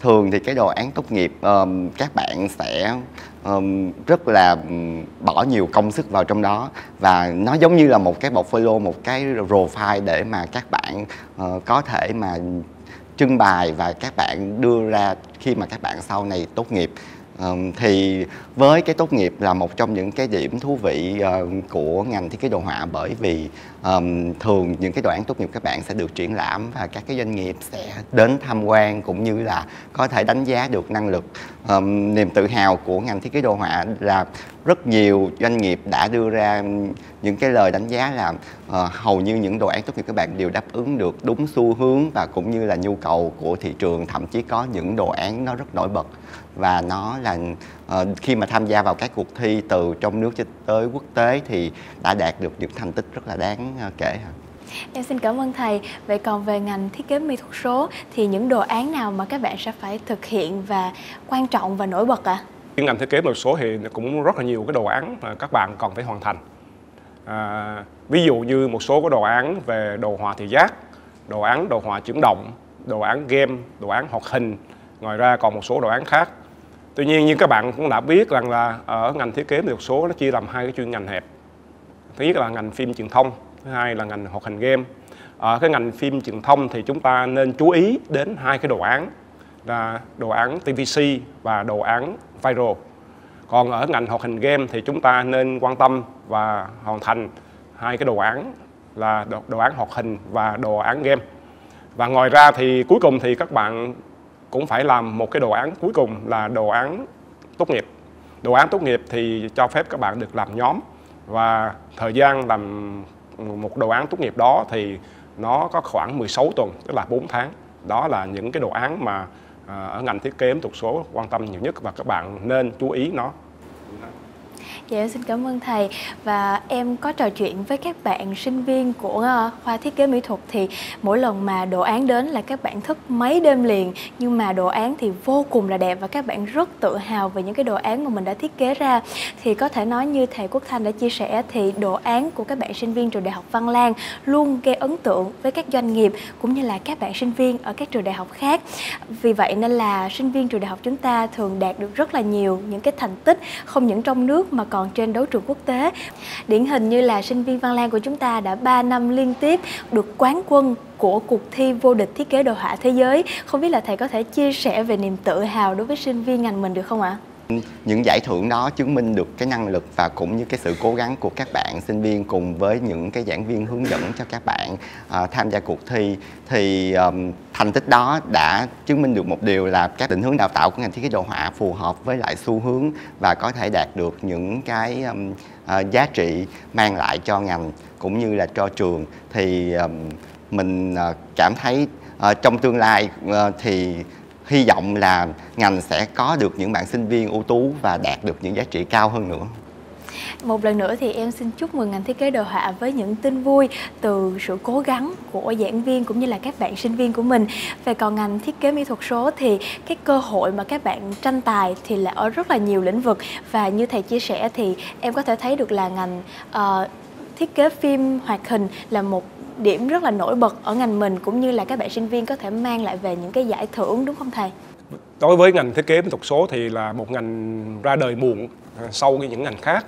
Thường thì cái đồ án tốt nghiệp các bạn sẽ rất là bỏ nhiều công sức vào trong đó. Và nó giống như là một cái portfolio, một cái profile để mà các bạn có thể mà trưng bày và các bạn đưa ra khi mà các bạn sau này tốt nghiệp. Thì với cái tốt nghiệp là một trong những cái điểm thú vị ờ, của ngành thiết kế đồ họa bởi vì um, thường những cái đồ án tốt nghiệp các bạn sẽ được triển lãm và các cái doanh nghiệp sẽ đến tham quan cũng như là có thể đánh giá được năng lực. Um, niềm tự hào của ngành thiết kế đồ họa là rất nhiều doanh nghiệp đã đưa ra những cái lời đánh giá là uh, hầu như những đồ án tốt nghiệp các bạn đều đáp ứng được đúng xu hướng và cũng như là nhu cầu của thị trường thậm chí có những đồ án nó rất nổi bật và nó là uh, khi mà tham gia vào các cuộc thi từ trong nước cho tới quốc tế thì đã đạt được những thành tích rất là đáng uh, kể Em xin cảm ơn thầy. Vậy còn về ngành thiết kế mỹ thuật số thì những đồ án nào mà các bạn sẽ phải thực hiện và quan trọng và nổi bật ạ? À? ngành thiết kế mỹ thuật số thì cũng rất là nhiều cái đồ án mà các bạn còn phải hoàn thành. À, ví dụ như một số cái đồ án về đồ họa thị giác, đồ án đồ họa chuyển động, đồ án game, đồ án hoạt hình, ngoài ra còn một số đồ án khác tuy nhiên như các bạn cũng đã biết rằng là ở ngành thiết kế một số nó chia làm hai cái chuyên ngành hẹp. Thứ nhất là ngành phim truyền thông thứ hai là ngành hoạt hình game. Ở cái ngành phim truyền thông thì chúng ta nên chú ý đến hai cái đồ án là đồ án TVC và đồ án viral còn ở ngành hoạt hình game thì chúng ta nên quan tâm và hoàn thành hai cái đồ án là đồ, đồ án hoạt hình và đồ án game. Và ngoài ra thì cuối cùng thì các bạn cũng phải làm một cái đồ án cuối cùng là đồ án tốt nghiệp. Đồ án tốt nghiệp thì cho phép các bạn được làm nhóm và thời gian làm một đồ án tốt nghiệp đó thì nó có khoảng 16 tuần, tức là 4 tháng. Đó là những cái đồ án mà à, ở ngành thiết kế tục số quan tâm nhiều nhất và các bạn nên chú ý nó. Dạ em xin cảm ơn thầy. Và em có trò chuyện với các bạn sinh viên của ờ, khoa thiết kế mỹ thuật thì mỗi lần mà đồ án đến là các bạn thức mấy đêm liền. Nhưng mà đồ án thì vô cùng là đẹp và các bạn rất tự hào về những cái đồ án mà mình đã thiết kế ra. Thì có thể nói như thầy Quốc Thanh đã chia sẻ thì đồ án của các bạn sinh viên trường đại học Văn Lang luôn gây ấn tượng với các doanh nghiệp cũng như là các bạn sinh viên ở các trường đại học khác. Vì vậy nên là sinh viên trường đại học chúng ta thường đạt được rất là nhiều những cái thành tích không những trong nước mà mà còn trên đấu trường quốc tế. Điển hình như là sinh viên Văn Lan của chúng ta đã 3 năm liên tiếp được quán quân của cuộc thi vô địch thiết kế đồ họa thế giới. Không biết là thầy có thể chia sẻ về niềm tự hào đối với sinh viên ngành mình được không ạ? Những giải thưởng đó chứng minh được cái năng lực và cũng như cái sự cố gắng của các bạn sinh viên cùng với những cái giảng viên hướng dẫn cho các bạn uh, tham gia cuộc thi. Thì um, thành tích đó đã chứng minh được một điều là các định hướng đào tạo của ngành thiết kế đồ họa phù hợp với lại xu hướng và có thể đạt được những cái um, uh, giá trị mang lại cho ngành cũng như là cho trường. Thì um, mình uh, cảm thấy uh, trong tương lai uh, thì hy vọng là ngành sẽ có được những bạn sinh viên ưu tú và đạt được những giá trị cao hơn nữa một lần nữa thì em xin chúc mừng ngành thiết kế đồ họa với những tin vui từ sự cố gắng của giảng viên cũng như là các bạn sinh viên của mình. Về còn ngành thiết kế mỹ thuật số thì cái cơ hội mà các bạn tranh tài thì là ở rất là nhiều lĩnh vực và như thầy chia sẻ thì em có thể thấy được là ngành uh, thiết kế phim hoạt hình là một điểm rất là nổi bật ở ngành mình cũng như là các bạn sinh viên có thể mang lại về những cái giải thưởng đúng không thầy? Đối với ngành thiết kế mỹ thuật số thì là một ngành ra đời muộn à, sau những ngành khác.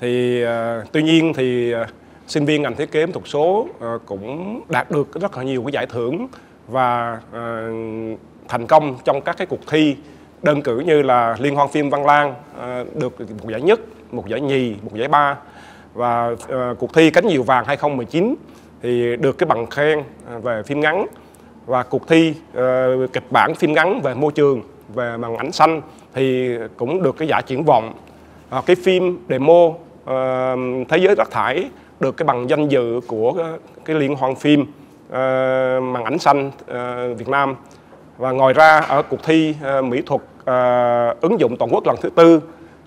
Thì uh, tuy nhiên thì uh, sinh viên ngành thiết kế mỹ thuật số uh, cũng đạt được rất là nhiều cái giải thưởng và uh, thành công trong các cái cuộc thi đơn cử như là liên hoan phim Văn Lang uh, được một giải nhất, một giải nhì, một giải ba và uh, cuộc thi cánh diều vàng 2019 thì được cái bằng khen à, về phim ngắn và cuộc thi uh, kịch bản phim ngắn về môi trường về màn ảnh xanh thì cũng được cái giải triển vọng. Uh, cái phim demo uh, thế giới rác thải được cái bằng danh dự của cái, cái liên hoan phim uh, màn ảnh xanh uh, Việt Nam. Và ngoài ra ở cuộc thi uh, mỹ thuật uh, ứng dụng toàn quốc lần thứ tư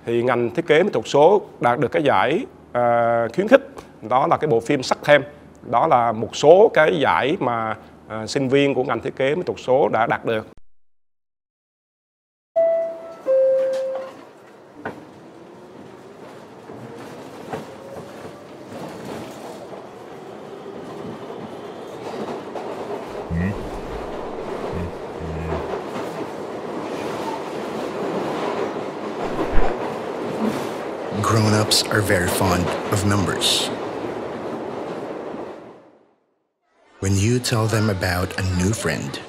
thì ngành thiết kế mỹ thuật số đạt được cái giải uh, khuyến khích. Đó là cái bộ phim sắc thêm đó là một số cái giải mà à, sinh viên của ngành thiết kế mỹ thuật số đã đạt được. Tell them about a new friend,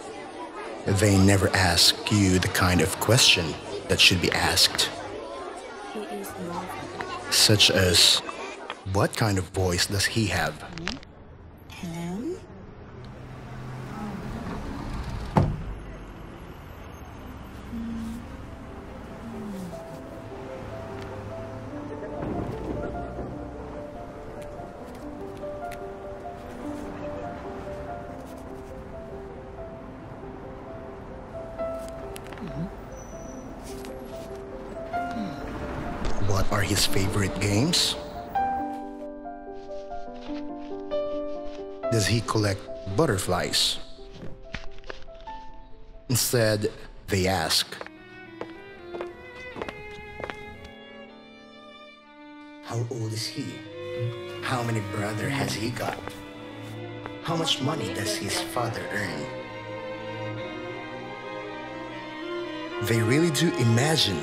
they never ask you the kind of question that should be asked. Such as, what kind of voice does he have? Butterflies? Instead, they ask, How old is he? How many brothers has he got? How much money does his father earn? They really do imagine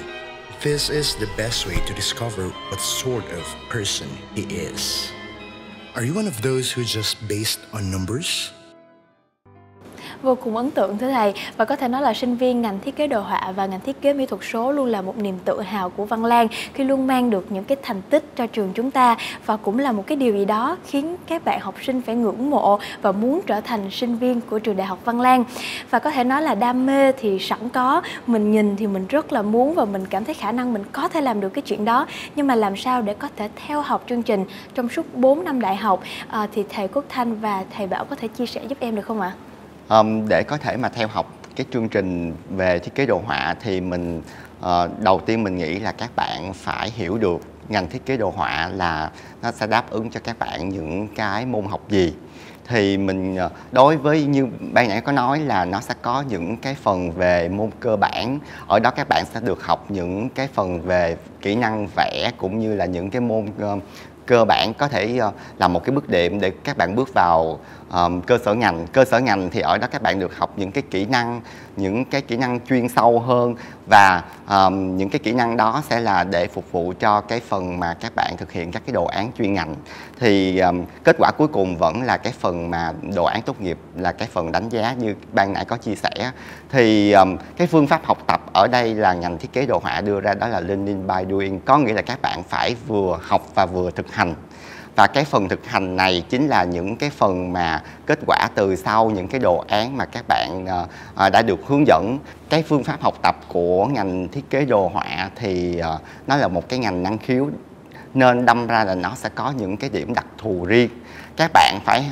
this is the best way to discover what sort of person he is. Are you one of those who just based on numbers? Vô cùng ấn tượng thưa thầy và có thể nói là sinh viên ngành thiết kế đồ họa và ngành thiết kế mỹ thuật số luôn là một niềm tự hào của Văn Lan khi luôn mang được những cái thành tích cho trường chúng ta và cũng là một cái điều gì đó khiến các bạn học sinh phải ngưỡng mộ và muốn trở thành sinh viên của trường Đại học Văn Lan Và có thể nói là đam mê thì sẵn có, mình nhìn thì mình rất là muốn và mình cảm thấy khả năng mình có thể làm được cái chuyện đó. Nhưng mà làm sao để có thể theo học chương trình trong suốt 4 năm đại học à, thì thầy Quốc Thanh và thầy Bảo có thể chia sẻ giúp em được không ạ? Um, để có thể mà theo học cái chương trình về thiết kế đồ họa thì mình uh, đầu tiên mình nghĩ là các bạn phải hiểu được ngành thiết kế đồ họa là nó sẽ đáp ứng cho các bạn những cái môn học gì. Thì mình ờ, đối với như ban nãy có nói là nó sẽ có những cái phần về môn cơ bản. Ở đó các bạn sẽ được học những cái phần về kỹ năng vẽ cũng như là những cái môn cơ bản. Có thể ờ, là một cái bước đệm để các bạn bước vào um, cơ sở ngành cơ sở ngành thì ở đó các bạn được học những cái kỹ năng những cái kỹ năng chuyên sâu hơn và um, những cái kỹ năng đó sẽ là để phục vụ cho cái phần mà các bạn thực hiện các cái đồ án chuyên ngành. Thì um, kết quả cuối cùng vẫn là cái phần mà đồ án tốt nghiệp là cái phần đánh giá như ban nãy có chia sẻ. Thì um, cái phương pháp học tập ở đây là ngành thiết kế đồ họa đưa ra đó là learning by doing có nghĩa là các bạn phải vừa học và vừa thực hành và cái phần thực hành này chính là những cái phần mà kết quả từ sau những cái đồ án mà các bạn ờ, ờ, đã được hướng dẫn. Cái phương pháp học tập của ngành thiết kế đồ họa thì ờ, nó là một cái ngành năng khiếu nên đâm ra là nó sẽ có những cái điểm đặc thù riêng. Các bạn phải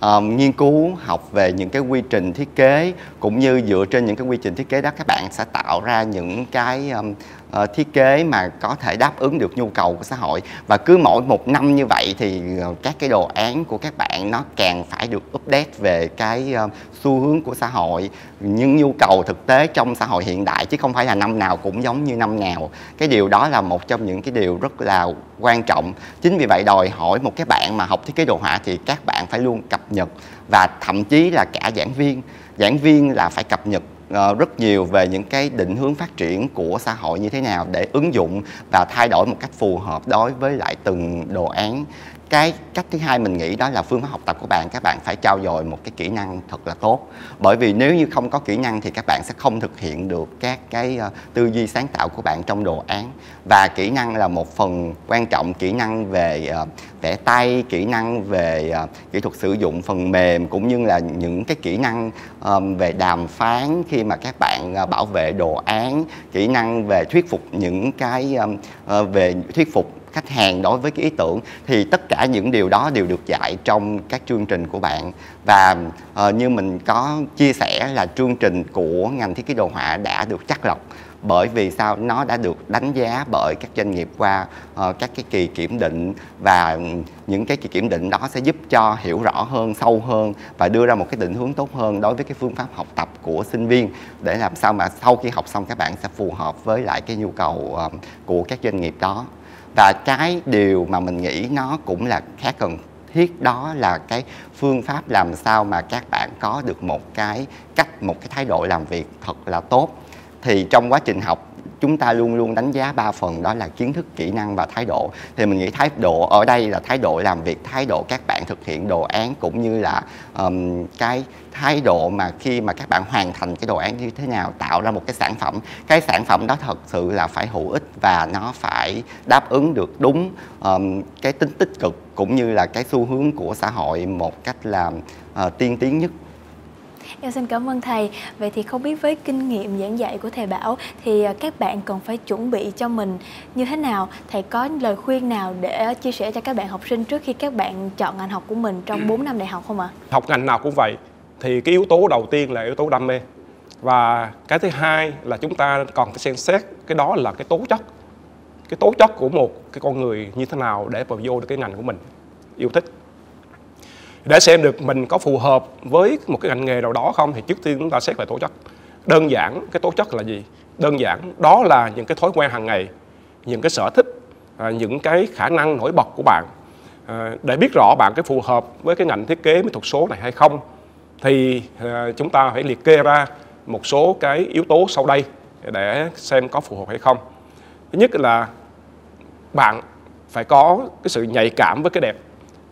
um, nghiên cứu học về những cái quy trình thiết kế cũng như dựa trên những cái quy trình thiết kế đó các bạn sẽ tạo ra những cái um, uh, thiết kế mà có thể đáp ứng được nhu cầu của xã hội. Và cứ mỗi một năm như vậy thì ờ, các cái đồ án của các bạn nó càng phải được update về cái uh, xu hướng của xã hội những nhu cầu thực tế trong xã hội hiện đại chứ không phải là năm nào cũng giống như năm nào. Cái điều đó là một trong những cái điều rất là quan trọng. Chính vì vậy đòi hỏi một cái bạn mà học thiết kế đồ họa thì các bạn phải luôn cập nhật và thậm chí là cả giảng viên. Giảng viên là phải cập nhật uh, rất nhiều về những cái định hướng phát triển của xã hội như thế nào để ứng dụng và thay đổi một cách phù hợp đối với lại từng đồ án cái cách thứ hai mình nghĩ đó là phương pháp học tập của bạn các bạn phải trao dồi một cái kỹ năng thật là tốt. Bởi vì nếu như không có kỹ năng thì các bạn sẽ không thực hiện được các cái uh, tư duy sáng tạo của bạn trong đồ án. Và kỹ năng là một phần quan trọng kỹ năng về uh, vẽ tay kỹ năng về uh, kỹ thuật sử dụng phần mềm cũng như là những cái kỹ năng um, về đàm phán khi mà các bạn uh, bảo vệ đồ án kỹ năng về thuyết phục những cái um, uh, về thuyết phục khách hàng đối với cái ý tưởng thì tất cả những điều đó đều được dạy trong các chương trình của bạn. Và uh, như mình có chia sẻ là chương trình của ngành thiết kế đồ họa đã được chắc lọc bởi vì sao? Nó đã được đánh giá bởi các doanh nghiệp qua uh, các cái kỳ kiểm định và những cái kỳ kiểm định đó sẽ giúp cho hiểu rõ hơn sâu hơn và đưa ra một cái định hướng tốt hơn đối với cái phương pháp học tập của sinh viên để làm sao mà sau khi học xong các bạn sẽ phù hợp với lại cái nhu cầu uh, của các doanh nghiệp đó và cái điều mà mình nghĩ nó cũng là khá cần thiết, đó là cái phương pháp làm sao mà các bạn có được một cái cách, một cái thái độ làm việc thật là tốt. Thì trong quá trình học chúng ta luôn luôn đánh giá ba phần đó là kiến thức kỹ năng và thái độ. Thì mình nghĩ thái độ ở đây là thái độ làm việc thái độ các bạn thực hiện đồ án cũng như là um, cái thái độ mà khi mà các bạn hoàn thành cái đồ án như thế nào tạo ra một cái sản phẩm. Cái sản phẩm đó thật sự là phải hữu ích và nó phải đáp ứng được đúng um, cái tính tích cực cũng như là cái xu hướng của xã hội một cách làm uh, ờ, tiên tiến nhất. Em xin cảm ơn thầy. Vậy thì không biết với kinh nghiệm giảng dạy của thầy Bảo thì à, các bạn cần phải chuẩn bị cho mình như thế nào? Thầy có lời khuyên nào để chia sẻ cho các bạn học sinh trước khi các bạn chọn ngành học của mình trong 4 năm đại học không ạ? Học ngành nào cũng vậy. Thì cái yếu tố đầu tiên là yếu tố đam mê. Và cái thứ hai là chúng ta còn phải xem xét cái đó là cái tố chất. Cái tố chất của một cái con người như thế nào để vào vô được cái ngành của mình yêu thích để xem được mình có phù hợp với một cái ngành nghề nào đó không thì trước tiên chúng ta xét về tố chất. Đơn giản, cái tố chất là gì? Đơn giản, đó là những cái thói quen hàng ngày, những cái sở thích à, những cái khả năng nổi bật của bạn. À, để biết rõ bạn cái phù hợp với cái ngành thiết kế mỹ thuật số này hay không, thì à, chúng ta phải liệt kê ra một số cái yếu tố sau đây để xem có phù hợp hay không. Thứ nhất là bạn phải có cái sự nhạy cảm với cái đẹp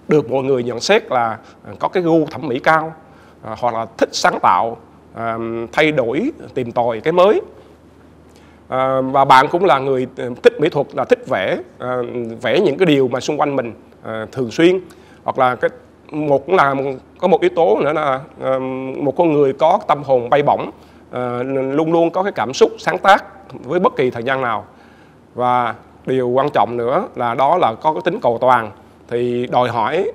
được mọi người nhận xét là à, có cái gu thẩm mỹ cao à, hoặc là thích sáng tạo à, thay đổi tìm tòi cái mới. À, và bạn cũng là người à, thích mỹ thuật là thích vẽ à, vẽ những cái điều mà xung quanh mình à, thường xuyên. Hoặc là cái một cũng là có một yếu tố nữa là à, một con người có tâm hồn bay bổng à, luôn luôn có cái cảm xúc sáng tác với bất kỳ thời gian nào. Và điều quan trọng nữa là đó là có cái tính cầu toàn thì đòi hỏi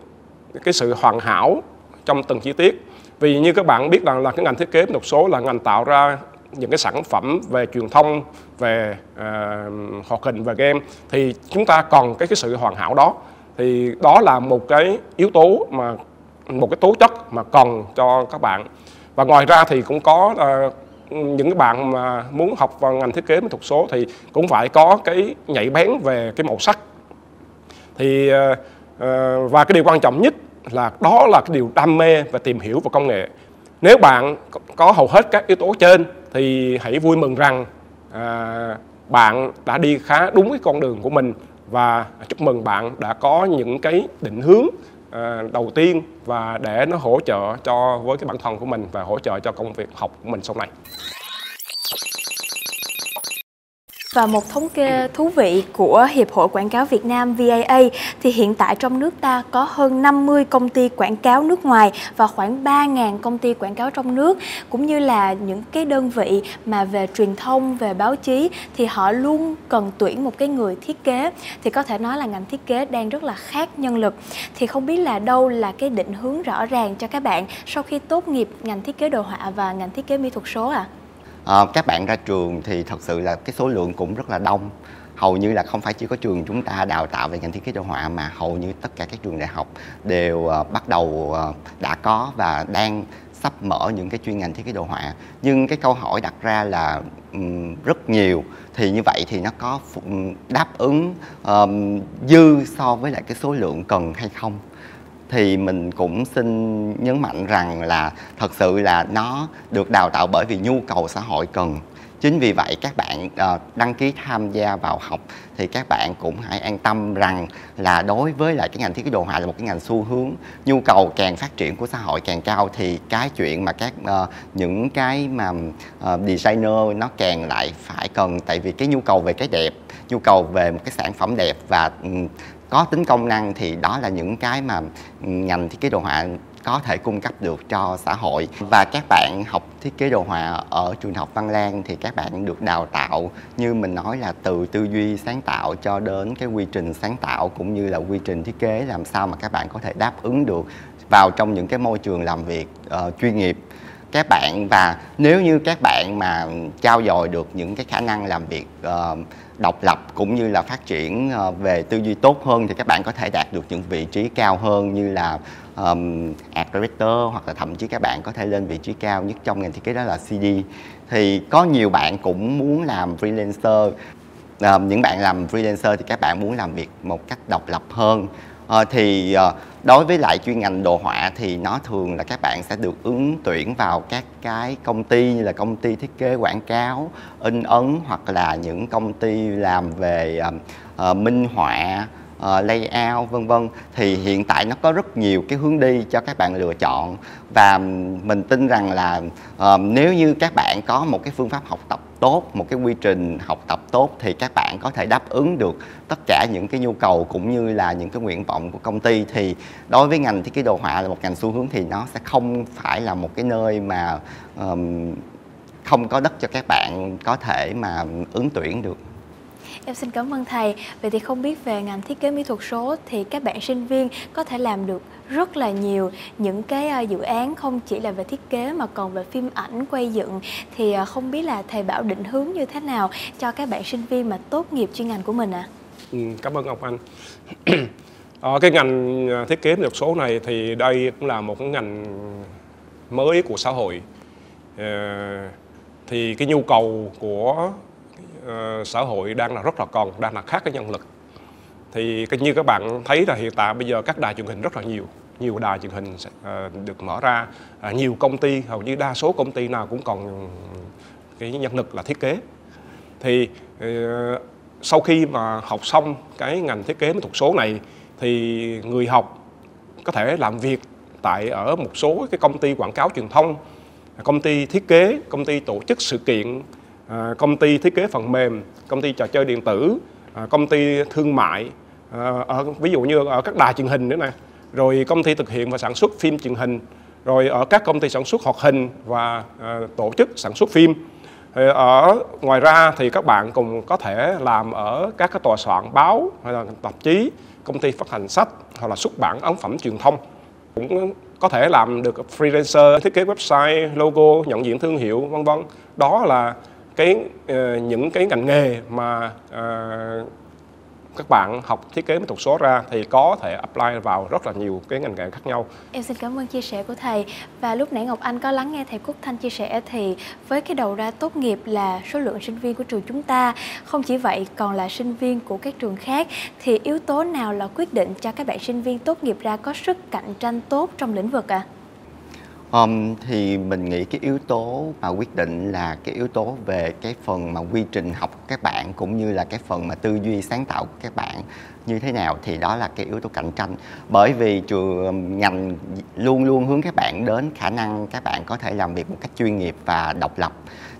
cái sự hoàn hảo trong từng chi tiết. Vì như các bạn biết rằng là cái ngành thiết kế một số là ngành tạo ra những cái sản phẩm về truyền thông về uh, hoạt hình và game. Thì chúng ta còn cái cái sự hoàn hảo đó. Thì đó là một cái yếu tố mà một cái tố chất mà cần cho các bạn. Và ngoài ra thì cũng có uh, những cái bạn mà muốn học vào ngành thiết kế mỹ thuật số thì cũng phải có cái nhạy bén về cái màu sắc. Thì uh, Ờ, và cái điều quan trọng nhất là đó là cái điều đam mê và tìm hiểu về công nghệ. Nếu bạn có hầu hết các yếu tố trên thì hãy vui mừng rằng à, bạn đã đi khá đúng cái con đường của mình và chúc mừng bạn đã có những cái định hướng à, đầu tiên và để nó hỗ trợ cho với cái bản thân của mình và hỗ trợ cho công việc học của mình sau này. Và một thống kê thú vị của Hiệp hội Quảng cáo Việt Nam VAA thì hiện tại trong nước ta có hơn 50 công ty quảng cáo nước ngoài và khoảng 3.000 công ty quảng cáo trong nước. Cũng như là những cái đơn vị mà về truyền thông, về báo chí thì họ luôn cần tuyển một cái người thiết kế. Thì có thể nói là ngành thiết kế đang rất là khác nhân lực. Thì không biết là đâu là cái định hướng rõ ràng cho các bạn sau khi tốt nghiệp ngành thiết kế đồ họa và ngành thiết kế mỹ thuật số à? À, các bạn ra trường thì thật sự là cái số lượng cũng rất là đông. Hầu như là không phải chỉ có trường chúng ta đào tạo về ngành thiết kế đồ họa mà hầu như tất cả các trường đại học đều à, bắt đầu à, đã có và đang sắp mở những cái chuyên ngành thiết kế đồ họa. Nhưng cái câu hỏi đặt ra là um, rất nhiều. Thì như vậy thì nó có đáp ứng um, dư so với lại cái số lượng cần hay không? Thì mình cũng xin nhấn mạnh rằng là thật sự là nó được đào tạo bởi vì nhu cầu xã hội cần. Chính vì vậy các bạn ờ, đăng ký tham gia vào học thì các bạn cũng hãy an tâm rằng là đối với lại cái ngành thiết kế đồ họa là một cái ngành xu hướng nhu cầu càng phát triển của xã hội càng cao thì cái chuyện mà các uh, những cái mà uh, designer nó càng lại phải cần. Tại vì cái nhu cầu về cái đẹp nhu cầu về một cái sản phẩm đẹp và có tính công năng thì đó là những cái mà ừ, ngành thiết kế đồ họa có thể cung cấp được cho xã hội. Và các bạn học thiết kế đồ họa ở trường học Văn Lang thì các bạn được đào tạo như mình nói là từ tư duy sáng tạo cho đến cái quy trình sáng tạo cũng như là quy trình thiết kế làm sao mà các bạn có thể đáp ứng được vào trong những cái môi trường làm việc uh, chuyên nghiệp. Các bạn và nếu như các bạn mà trao dồi được những cái khả năng làm việc uh, độc lập cũng như là phát triển ờ, về tư duy tốt hơn thì các bạn có thể đạt được những vị trí cao hơn như là um, art director hoặc là thậm chí các bạn có thể lên vị trí cao nhất trong ngành thiết kế đó là CD thì có nhiều bạn cũng muốn làm freelancer. Um, những bạn làm freelancer thì các bạn muốn làm việc một cách độc lập hơn à, thì à, đối với lại chuyên ngành đồ họa thì nó thường là các bạn sẽ được ứng tuyển vào các cái công ty như là công ty thiết kế quảng cáo in ấn hoặc là những công ty làm về à, à, minh họa uh, layout vân vân. Thì hiện tại nó có rất nhiều cái hướng đi cho các bạn lựa chọn. Và mình tin rằng là uh, nếu như các bạn có một cái phương pháp học tập tốt một cái quy trình học tập tốt thì các bạn có thể đáp ứng được tất cả những cái nhu cầu cũng như là những cái nguyện vọng của công ty thì đối với ngành thiết kế đồ họa là một ngành xu hướng thì nó sẽ không phải là một cái nơi mà um, không có đất cho các bạn có thể mà ứng tuyển được Em xin cảm ơn thầy. Vậy thì không biết về ngành thiết kế mỹ thuật số thì các bạn sinh viên có thể làm được rất là nhiều những cái à, dự án không chỉ là về thiết kế mà còn về phim ảnh quay dựng thì à, không biết là thầy Bảo định hướng như thế nào cho các bạn sinh viên mà tốt nghiệp chuyên ngành của mình ạ? À? Ừ, cảm ơn Ngọc Anh. Ở *clears throat* ờ, cái ngành à, thiết kế mỹ thuật số này thì đây cũng là một cái ngành mới của xã hội. Ờ, thì cái nhu cầu của uh, xã hội đang là rất là còn đang là khác cái nhân lực thì như các bạn thấy là hiện tại bây giờ các đài truyền hình rất là nhiều nhiều đài truyền hình ờ, được mở ra à, nhiều công ty hầu như đa số công ty nào cũng còn cái nhân lực là thiết kế thì ờ, sau khi mà học xong cái ngành thiết kế mỹ thuật số này thì người học có thể làm việc tại ở một số cái công ty quảng cáo truyền thông công ty thiết kế công ty tổ chức sự kiện à, công ty thiết kế phần mềm, công ty trò chơi điện tử, à, công ty thương mại, ở, ví dụ như ở các đài truyền hình nữa này rồi công ty thực hiện và sản xuất phim truyền hình, rồi ở các công ty sản xuất hoạt hình và ờ, tổ chức sản xuất phim. Ở ngoài ra thì các bạn cũng có thể làm ở các cái tòa soạn báo hay là tạp chí, công ty phát hành sách hoặc là xuất bản ấn phẩm truyền thông. Cũng có thể làm được freelancer thiết kế website logo nhận diện thương hiệu vân vân. Đó là cái uh, những cái ngành nghề mà uh, các bạn học thiết kế mỹ thuật số ra thì có thể apply vào rất là nhiều cái ngành nghề khác nhau. Em xin cảm ơn chia sẻ của thầy và lúc nãy Ngọc Anh có lắng nghe thầy Quốc Thanh chia sẻ thì với cái đầu ra tốt nghiệp là số lượng sinh viên của trường chúng ta, không chỉ vậy còn là sinh viên của các trường khác, thì yếu tố nào là quyết định cho các bạn sinh viên tốt nghiệp ra có sức cạnh tranh tốt trong lĩnh vực ạ? À? Um, thì mình nghĩ cái yếu tố mà quyết định là cái yếu tố về cái phần mà quy trình học của các bạn cũng như là cái phần mà tư duy sáng tạo của các bạn như thế nào thì đó là cái yếu tố cạnh tranh. Bởi vì trường ngành luôn luôn hướng các bạn đến khả năng các bạn có thể làm việc một cách chuyên nghiệp và độc lập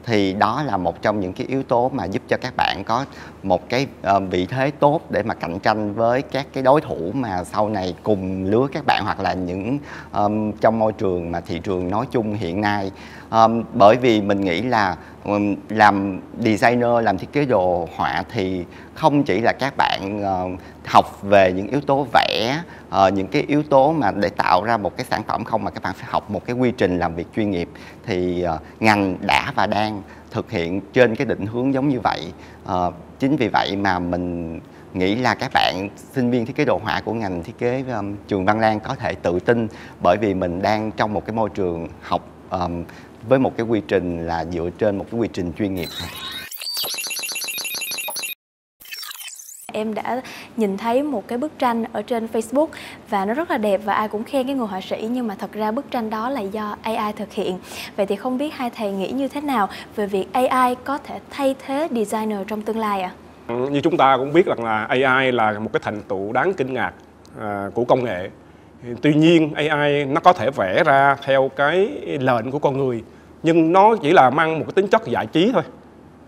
thì đó là một trong những cái yếu tố mà giúp cho các bạn có một cái uh, vị thế tốt để mà cạnh tranh với các cái đối thủ mà sau này cùng lứa các bạn hoặc là những um, trong môi trường mà thị trường nói chung hiện nay um, bởi vì mình nghĩ là um, làm designer làm thiết kế đồ họa thì không chỉ là các bạn uh, học về những yếu tố vẽ uh, những cái yếu tố mà để tạo ra một cái sản phẩm không mà các bạn phải học một cái quy trình làm việc chuyên nghiệp thì uh, ngành đã và đang thực hiện trên cái định hướng giống như vậy. Uh, chính vì vậy mà mình nghĩ là các bạn sinh viên thiết kế đồ họa của ngành thiết kế um, trường Văn Lang có thể tự tin bởi vì mình đang trong một cái môi trường học um, với một cái quy trình là dựa trên một cái quy trình chuyên nghiệp Em đã nhìn thấy một cái bức tranh ở trên Facebook và nó rất là đẹp và ai cũng khen cái người họa sĩ nhưng mà thật ra bức tranh đó là do AI thực hiện. Vậy thì không biết hai thầy nghĩ như thế nào về việc AI có thể thay thế designer trong tương lai ạ? À? Như chúng ta cũng biết rằng là AI là một cái thành tựu đáng kinh ngạc à, của công nghệ. Tuy nhiên AI nó có thể vẽ ra theo cái lệnh của con người, nhưng nó chỉ là mang một cái tính chất giải trí thôi.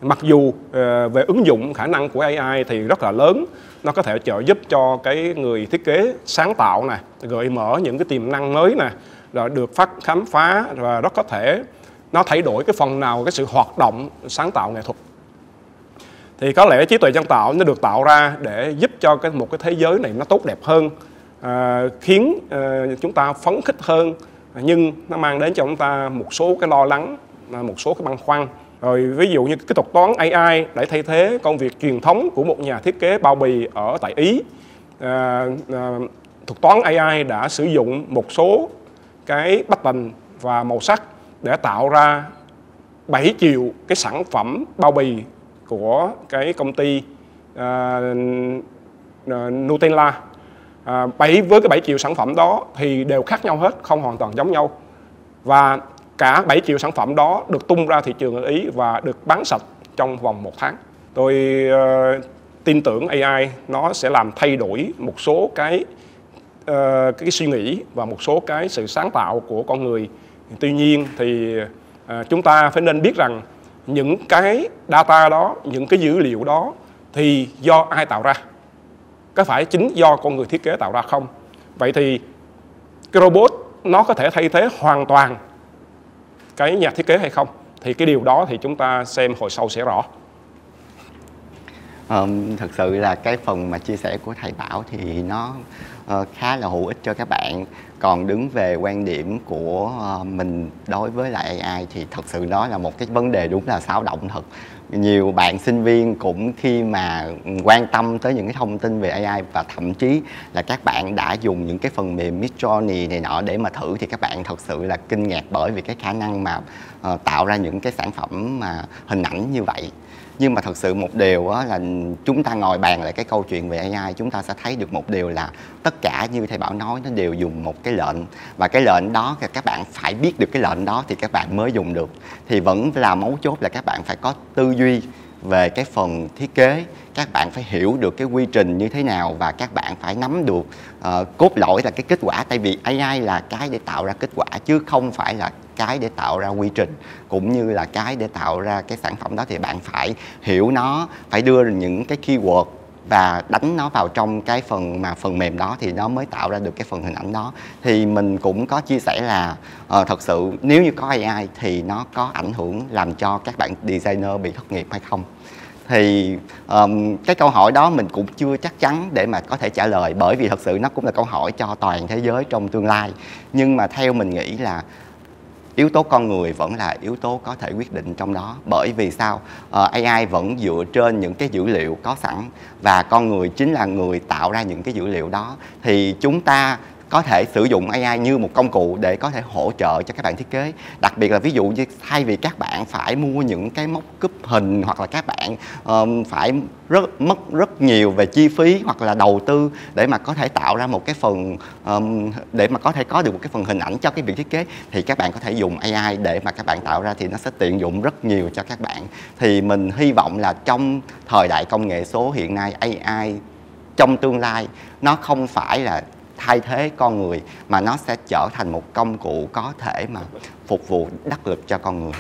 Mặc dù ờ, về ứng dụng khả năng của AI thì rất là lớn, nó có thể trợ giúp cho cái người thiết kế sáng tạo nè, gợi mở những cái tiềm năng mới nè, rồi được phát khám phá và rất có thể nó thay đổi cái phần nào cái sự hoạt động sáng tạo nghệ thuật. Thì có lẽ trí tuệ nhân tạo nó được tạo ra để giúp cho cái một cái thế giới này nó tốt đẹp hơn à, khiến à, chúng ta phấn khích hơn nhưng nó mang đến cho chúng ta một số cái lo lắng à, một số cái băn khoăn. Rồi ví dụ như cái thuật toán AI để thay thế công việc truyền thống của một nhà thiết kế bao bì ở tại Ý. À, à, thuật toán AI đã sử dụng một số cái pattern và màu sắc để tạo ra 7 triệu cái sản phẩm bao bì của cái công ty uh, Nutella à, 7 với cái 7 triệu sản phẩm đó thì đều khác nhau hết không hoàn toàn giống nhau và cả 7 triệu sản phẩm đó được tung ra thị trường ở Ý và được bán sạch trong vòng một tháng. Tôi uh, tin tưởng AI nó sẽ làm thay đổi một số cái uh, cái suy nghĩ và một số cái sự sáng tạo của con người. Tuy nhiên thì uh, chúng ta phải nên biết rằng những cái data đó, những cái dữ liệu đó thì do ai tạo ra? Có phải chính do con người thiết kế tạo ra không? Vậy thì cái robot nó có thể thay thế hoàn toàn cái nhà thiết kế hay không? Thì cái điều đó thì chúng ta xem hồi sau sẽ rõ. Um, thực sự là cái phần mà chia sẻ của thầy Bảo thì nó uh, khá là hữu ích cho các bạn. Còn đứng về quan điểm của uh, mình đối với lại AI thì thật sự đó là một cái vấn đề đúng là xáo động thật nhiều bạn sinh viên cũng khi mà quan tâm tới những cái thông tin về AI và thậm chí là các bạn đã dùng những cái phần mềm Midjourney này nọ để mà thử thì các bạn thật sự là kinh ngạc bởi vì cái khả năng mà uh, tạo ra những cái sản phẩm mà hình ảnh như vậy nhưng mà thật sự một điều là chúng ta ngồi bàn lại cái câu chuyện về AI chúng ta sẽ thấy được một điều là tất cả như thầy Bảo nói, nó đều dùng một cái lệnh. Và cái lệnh đó các bạn phải biết được cái lệnh đó thì các bạn mới dùng được. Thì vẫn là mấu chốt là các bạn phải có tư duy về cái phần thiết kế các bạn phải hiểu được cái quy trình như thế nào và các bạn phải nắm được uh, cốt lõi là cái kết quả. Tại vì AI là cái để tạo ra kết quả chứ không phải là cái để tạo ra quy trình. Cũng như là cái để tạo ra cái sản phẩm đó thì bạn phải hiểu nó phải đưa những cái keyword và đánh nó vào trong cái phần mà phần mềm đó thì nó mới tạo ra được cái phần hình ảnh đó. Thì mình cũng có chia sẻ là uh, thật sự nếu như có AI thì nó có ảnh hưởng làm cho các bạn designer bị thất nghiệp hay không? Thì um, cái câu hỏi đó mình cũng chưa chắc chắn để mà có thể trả lời bởi vì thật sự nó cũng là câu hỏi cho toàn thế giới trong tương lai. Nhưng mà theo mình nghĩ là yếu tố con người vẫn là yếu tố có thể quyết định trong đó. Bởi vì sao? Ờ, uh, AI vẫn dựa trên những cái dữ liệu có sẵn và con người chính là người tạo ra những cái dữ liệu đó. Thì chúng ta có thể sử dụng AI như một công cụ để có thể hỗ trợ cho các bạn thiết kế. Đặc biệt là ví dụ như thay vì các bạn phải mua những cái móc cúp hình hoặc là các bạn um, phải rất mất rất nhiều về chi phí hoặc là đầu tư để mà có thể tạo ra một cái phần um, để mà có thể có được một cái phần hình ảnh cho cái việc thiết kế thì các bạn có thể dùng AI để mà các bạn tạo ra thì nó sẽ tiện dụng rất nhiều cho các bạn. Thì mình hy vọng là trong thời đại công nghệ số hiện nay AI trong tương lai nó không phải là thay thế con người mà nó sẽ trở thành một công cụ có thể mà phục vụ đắc lực cho con người.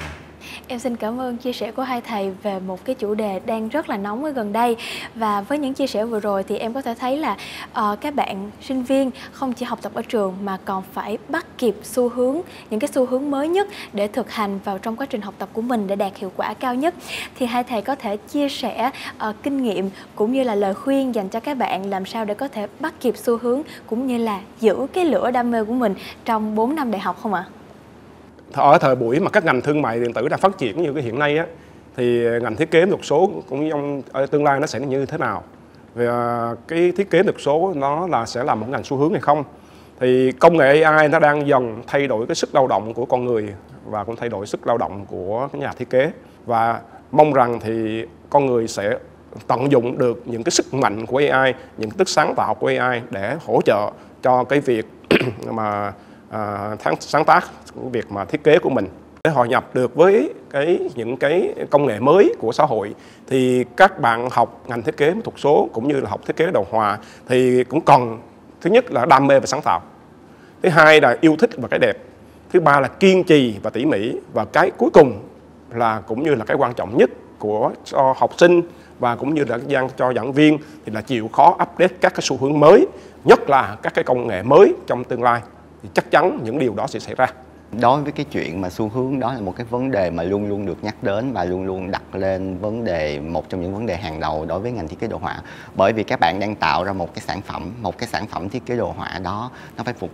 Em xin cảm ơn chia sẻ của hai thầy về một cái chủ đề đang rất là nóng ở gần đây và với những chia sẻ vừa rồi thì em có thể thấy là uh, các bạn sinh viên không chỉ học tập ở trường mà còn phải bắt kịp xu hướng những cái xu hướng mới nhất để thực hành vào trong quá trình học tập của mình để đạt hiệu quả cao nhất thì hai thầy có thể chia sẻ uh, kinh nghiệm cũng như là lời khuyên dành cho các bạn làm sao để có thể bắt kịp xu hướng cũng như là giữ cái lửa đam mê của mình trong 4 năm đại học không ạ? Ở thời buổi mà các ngành thương mại điện tử đang phát triển như cái hiện nay á thì ngành thiết kế một số cũng trong ờ, tương lai nó sẽ như thế nào? Về cái thiết kế thực số nó là sẽ là một ngành xu hướng hay không? Thì công nghệ AI nó đang dần thay đổi cái sức lao động của con người và cũng thay đổi sức lao động của nhà thiết kế. Và mong rằng thì con người sẽ tận dụng được những cái sức mạnh của AI, những cái tức sáng tạo của AI để hỗ trợ cho cái việc *clears throat* mà à, sáng tác của việc mà thiết kế của mình. Để hòa nhập được với cái những cái công nghệ mới của xã hội thì các bạn học ngành thiết kế thuật số cũng như là học thiết kế đồ họa thì cũng cần thứ nhất là đam mê và sáng tạo thứ hai là yêu thích và cái đẹp thứ ba là kiên trì và tỉ mỉ và cái cuối cùng là cũng như là cái quan trọng nhất của cho học sinh và cũng như là gian cho giảng viên thì là chịu khó update các cái xu hướng mới nhất là các cái công nghệ mới trong tương lai thì chắc chắn những điều đó sẽ xảy ra. Đối với cái chuyện mà xu hướng đó là một cái vấn đề mà luôn luôn được nhắc đến và luôn luôn đặt lên vấn đề một trong những vấn đề hàng đầu đối với ngành thiết kế đồ họa. Bởi vì các bạn đang tạo ra một cái sản phẩm một cái sản phẩm thiết kế đồ họa đó nó phải phục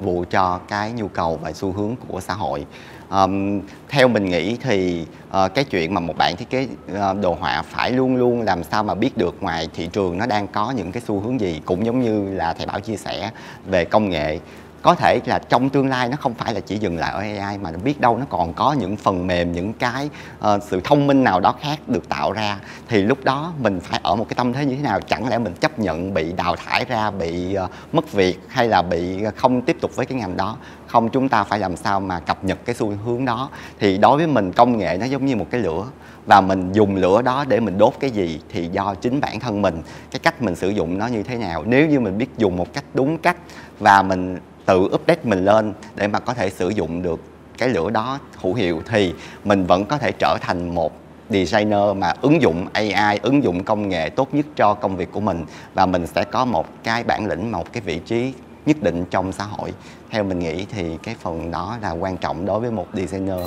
vụ cho cái nhu cầu và xu hướng của xã hội. Um, theo mình nghĩ thì uh, cái chuyện mà một bạn thiết kế uh, đồ họa phải luôn luôn làm sao mà biết được ngoài thị trường nó đang có những cái xu hướng gì cũng giống như là thầy bảo chia sẻ về công nghệ có thể là trong tương lai nó không phải là chỉ dừng lại ở AI mà biết đâu nó còn có những phần mềm những cái uh, sự thông minh nào đó khác được tạo ra. Thì lúc đó mình phải ở một cái tâm thế như thế nào? Chẳng lẽ mình chấp nhận bị đào thải ra bị uh, mất việc hay là bị không tiếp tục với cái ngành đó? Không chúng ta phải làm sao mà cập nhật cái xu hướng đó. Thì đối với mình công nghệ nó giống như một cái lửa và mình dùng lửa đó để mình đốt cái gì thì do chính bản thân mình. Cái cách mình sử dụng nó như thế nào? Nếu như mình biết dùng một cách đúng cách và mình tự update mình lên để mà có thể sử dụng được cái lửa đó hữu hiệu thì mình vẫn có thể trở thành một designer mà ứng dụng AI, ứng dụng công nghệ tốt nhất cho công việc của mình và mình sẽ có một cái bản lĩnh, một cái vị trí nhất định trong xã hội. Theo mình nghĩ thì cái phần đó là quan trọng đối với một designer.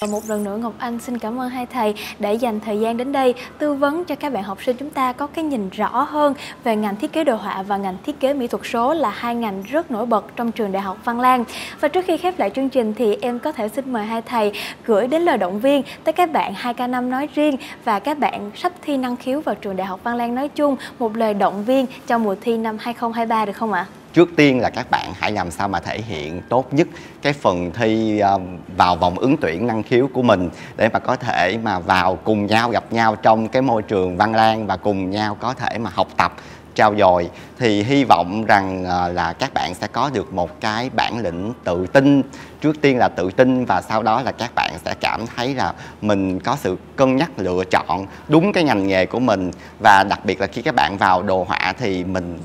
Và một lần nữa, Ngọc Anh xin cảm ơn hai thầy đã dành thời gian đến đây tư vấn cho các bạn học sinh chúng ta có cái nhìn rõ hơn về ngành thiết kế đồ họa và ngành thiết kế mỹ thuật số là hai ngành rất nổi bật trong trường Đại học Văn Lang. Và trước khi khép lại chương trình thì em có thể xin mời hai thầy gửi đến lời động viên tới các bạn 2K5 nói riêng và các bạn sắp thi năng khiếu vào trường Đại học Văn Lang nói chung một lời động viên cho mùa thi năm 2023 được không ạ? Trước tiên là các bạn hãy làm sao mà thể hiện tốt nhất cái phần thi ờ, vào vòng ứng tuyển năng khiếu của mình để mà có thể mà vào cùng nhau, gặp nhau trong cái môi trường văn lang và cùng nhau có thể mà học tập, trao dồi. Thì hy vọng rằng ờ, là các bạn sẽ có được một cái bản lĩnh tự tin. Trước tiên là tự tin và sau đó là các bạn sẽ cảm thấy là mình có sự cân nhắc lựa chọn đúng cái ngành nghề của mình. Và đặc biệt là khi các bạn vào đồ họa thì mình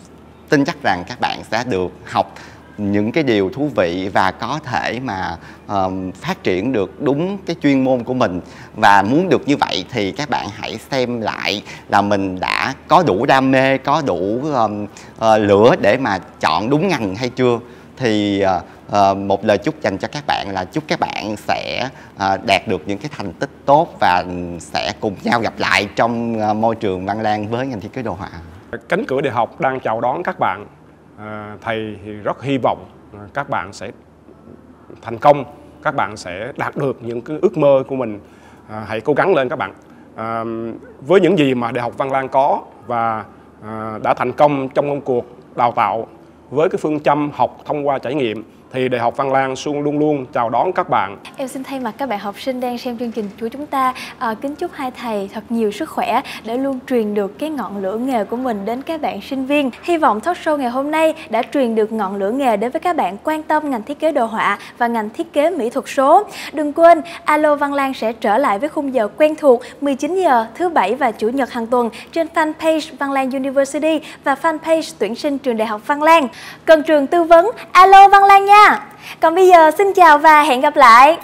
tin chắc rằng các bạn sẽ được học những cái điều thú vị và có thể mà um, phát triển được đúng cái chuyên môn của mình. Và muốn được như vậy thì các bạn hãy xem lại là mình đã có đủ đam mê có đủ um, uh, lửa để mà chọn đúng ngành hay chưa? Thì uh, một lời chúc dành cho các bạn là chúc các bạn sẽ uh, đạt được những cái thành tích tốt và sẽ cùng nhau gặp lại trong uh, môi trường văn lang với ngành thiết kế đồ họa. Cánh cửa đại học đang chào đón các bạn. À, thầy thì rất hy vọng à, các bạn sẽ thành công, các bạn sẽ đạt được những cái ước mơ của mình. À, hãy cố gắng lên các bạn. À, với những gì mà Đại học Văn Lang có và à, đã thành công trong công cuộc đào tạo với cái phương châm học thông qua trải nghiệm thì Đại học Văn Lang luôn luôn luôn chào đón các bạn. Em xin thay mặt các bạn học sinh đang xem chương trình của chúng ta à, kính chúc hai thầy thật nhiều sức khỏe để luôn truyền được cái ngọn lửa nghề của mình đến các bạn sinh viên. Hy vọng talk show ngày hôm nay đã truyền được ngọn lửa nghề đến với các bạn quan tâm ngành thiết kế đồ họa và ngành thiết kế mỹ thuật số. Đừng quên, Alo Văn Lang sẽ trở lại với khung giờ quen thuộc 19 giờ thứ bảy và chủ nhật hàng tuần trên fanpage Văn Lang University và fanpage tuyển sinh trường Đại học Văn Lang. Cần trường tư vấn, alo Văn Lang nha. Còn bây giờ xin chào và hẹn gặp lại.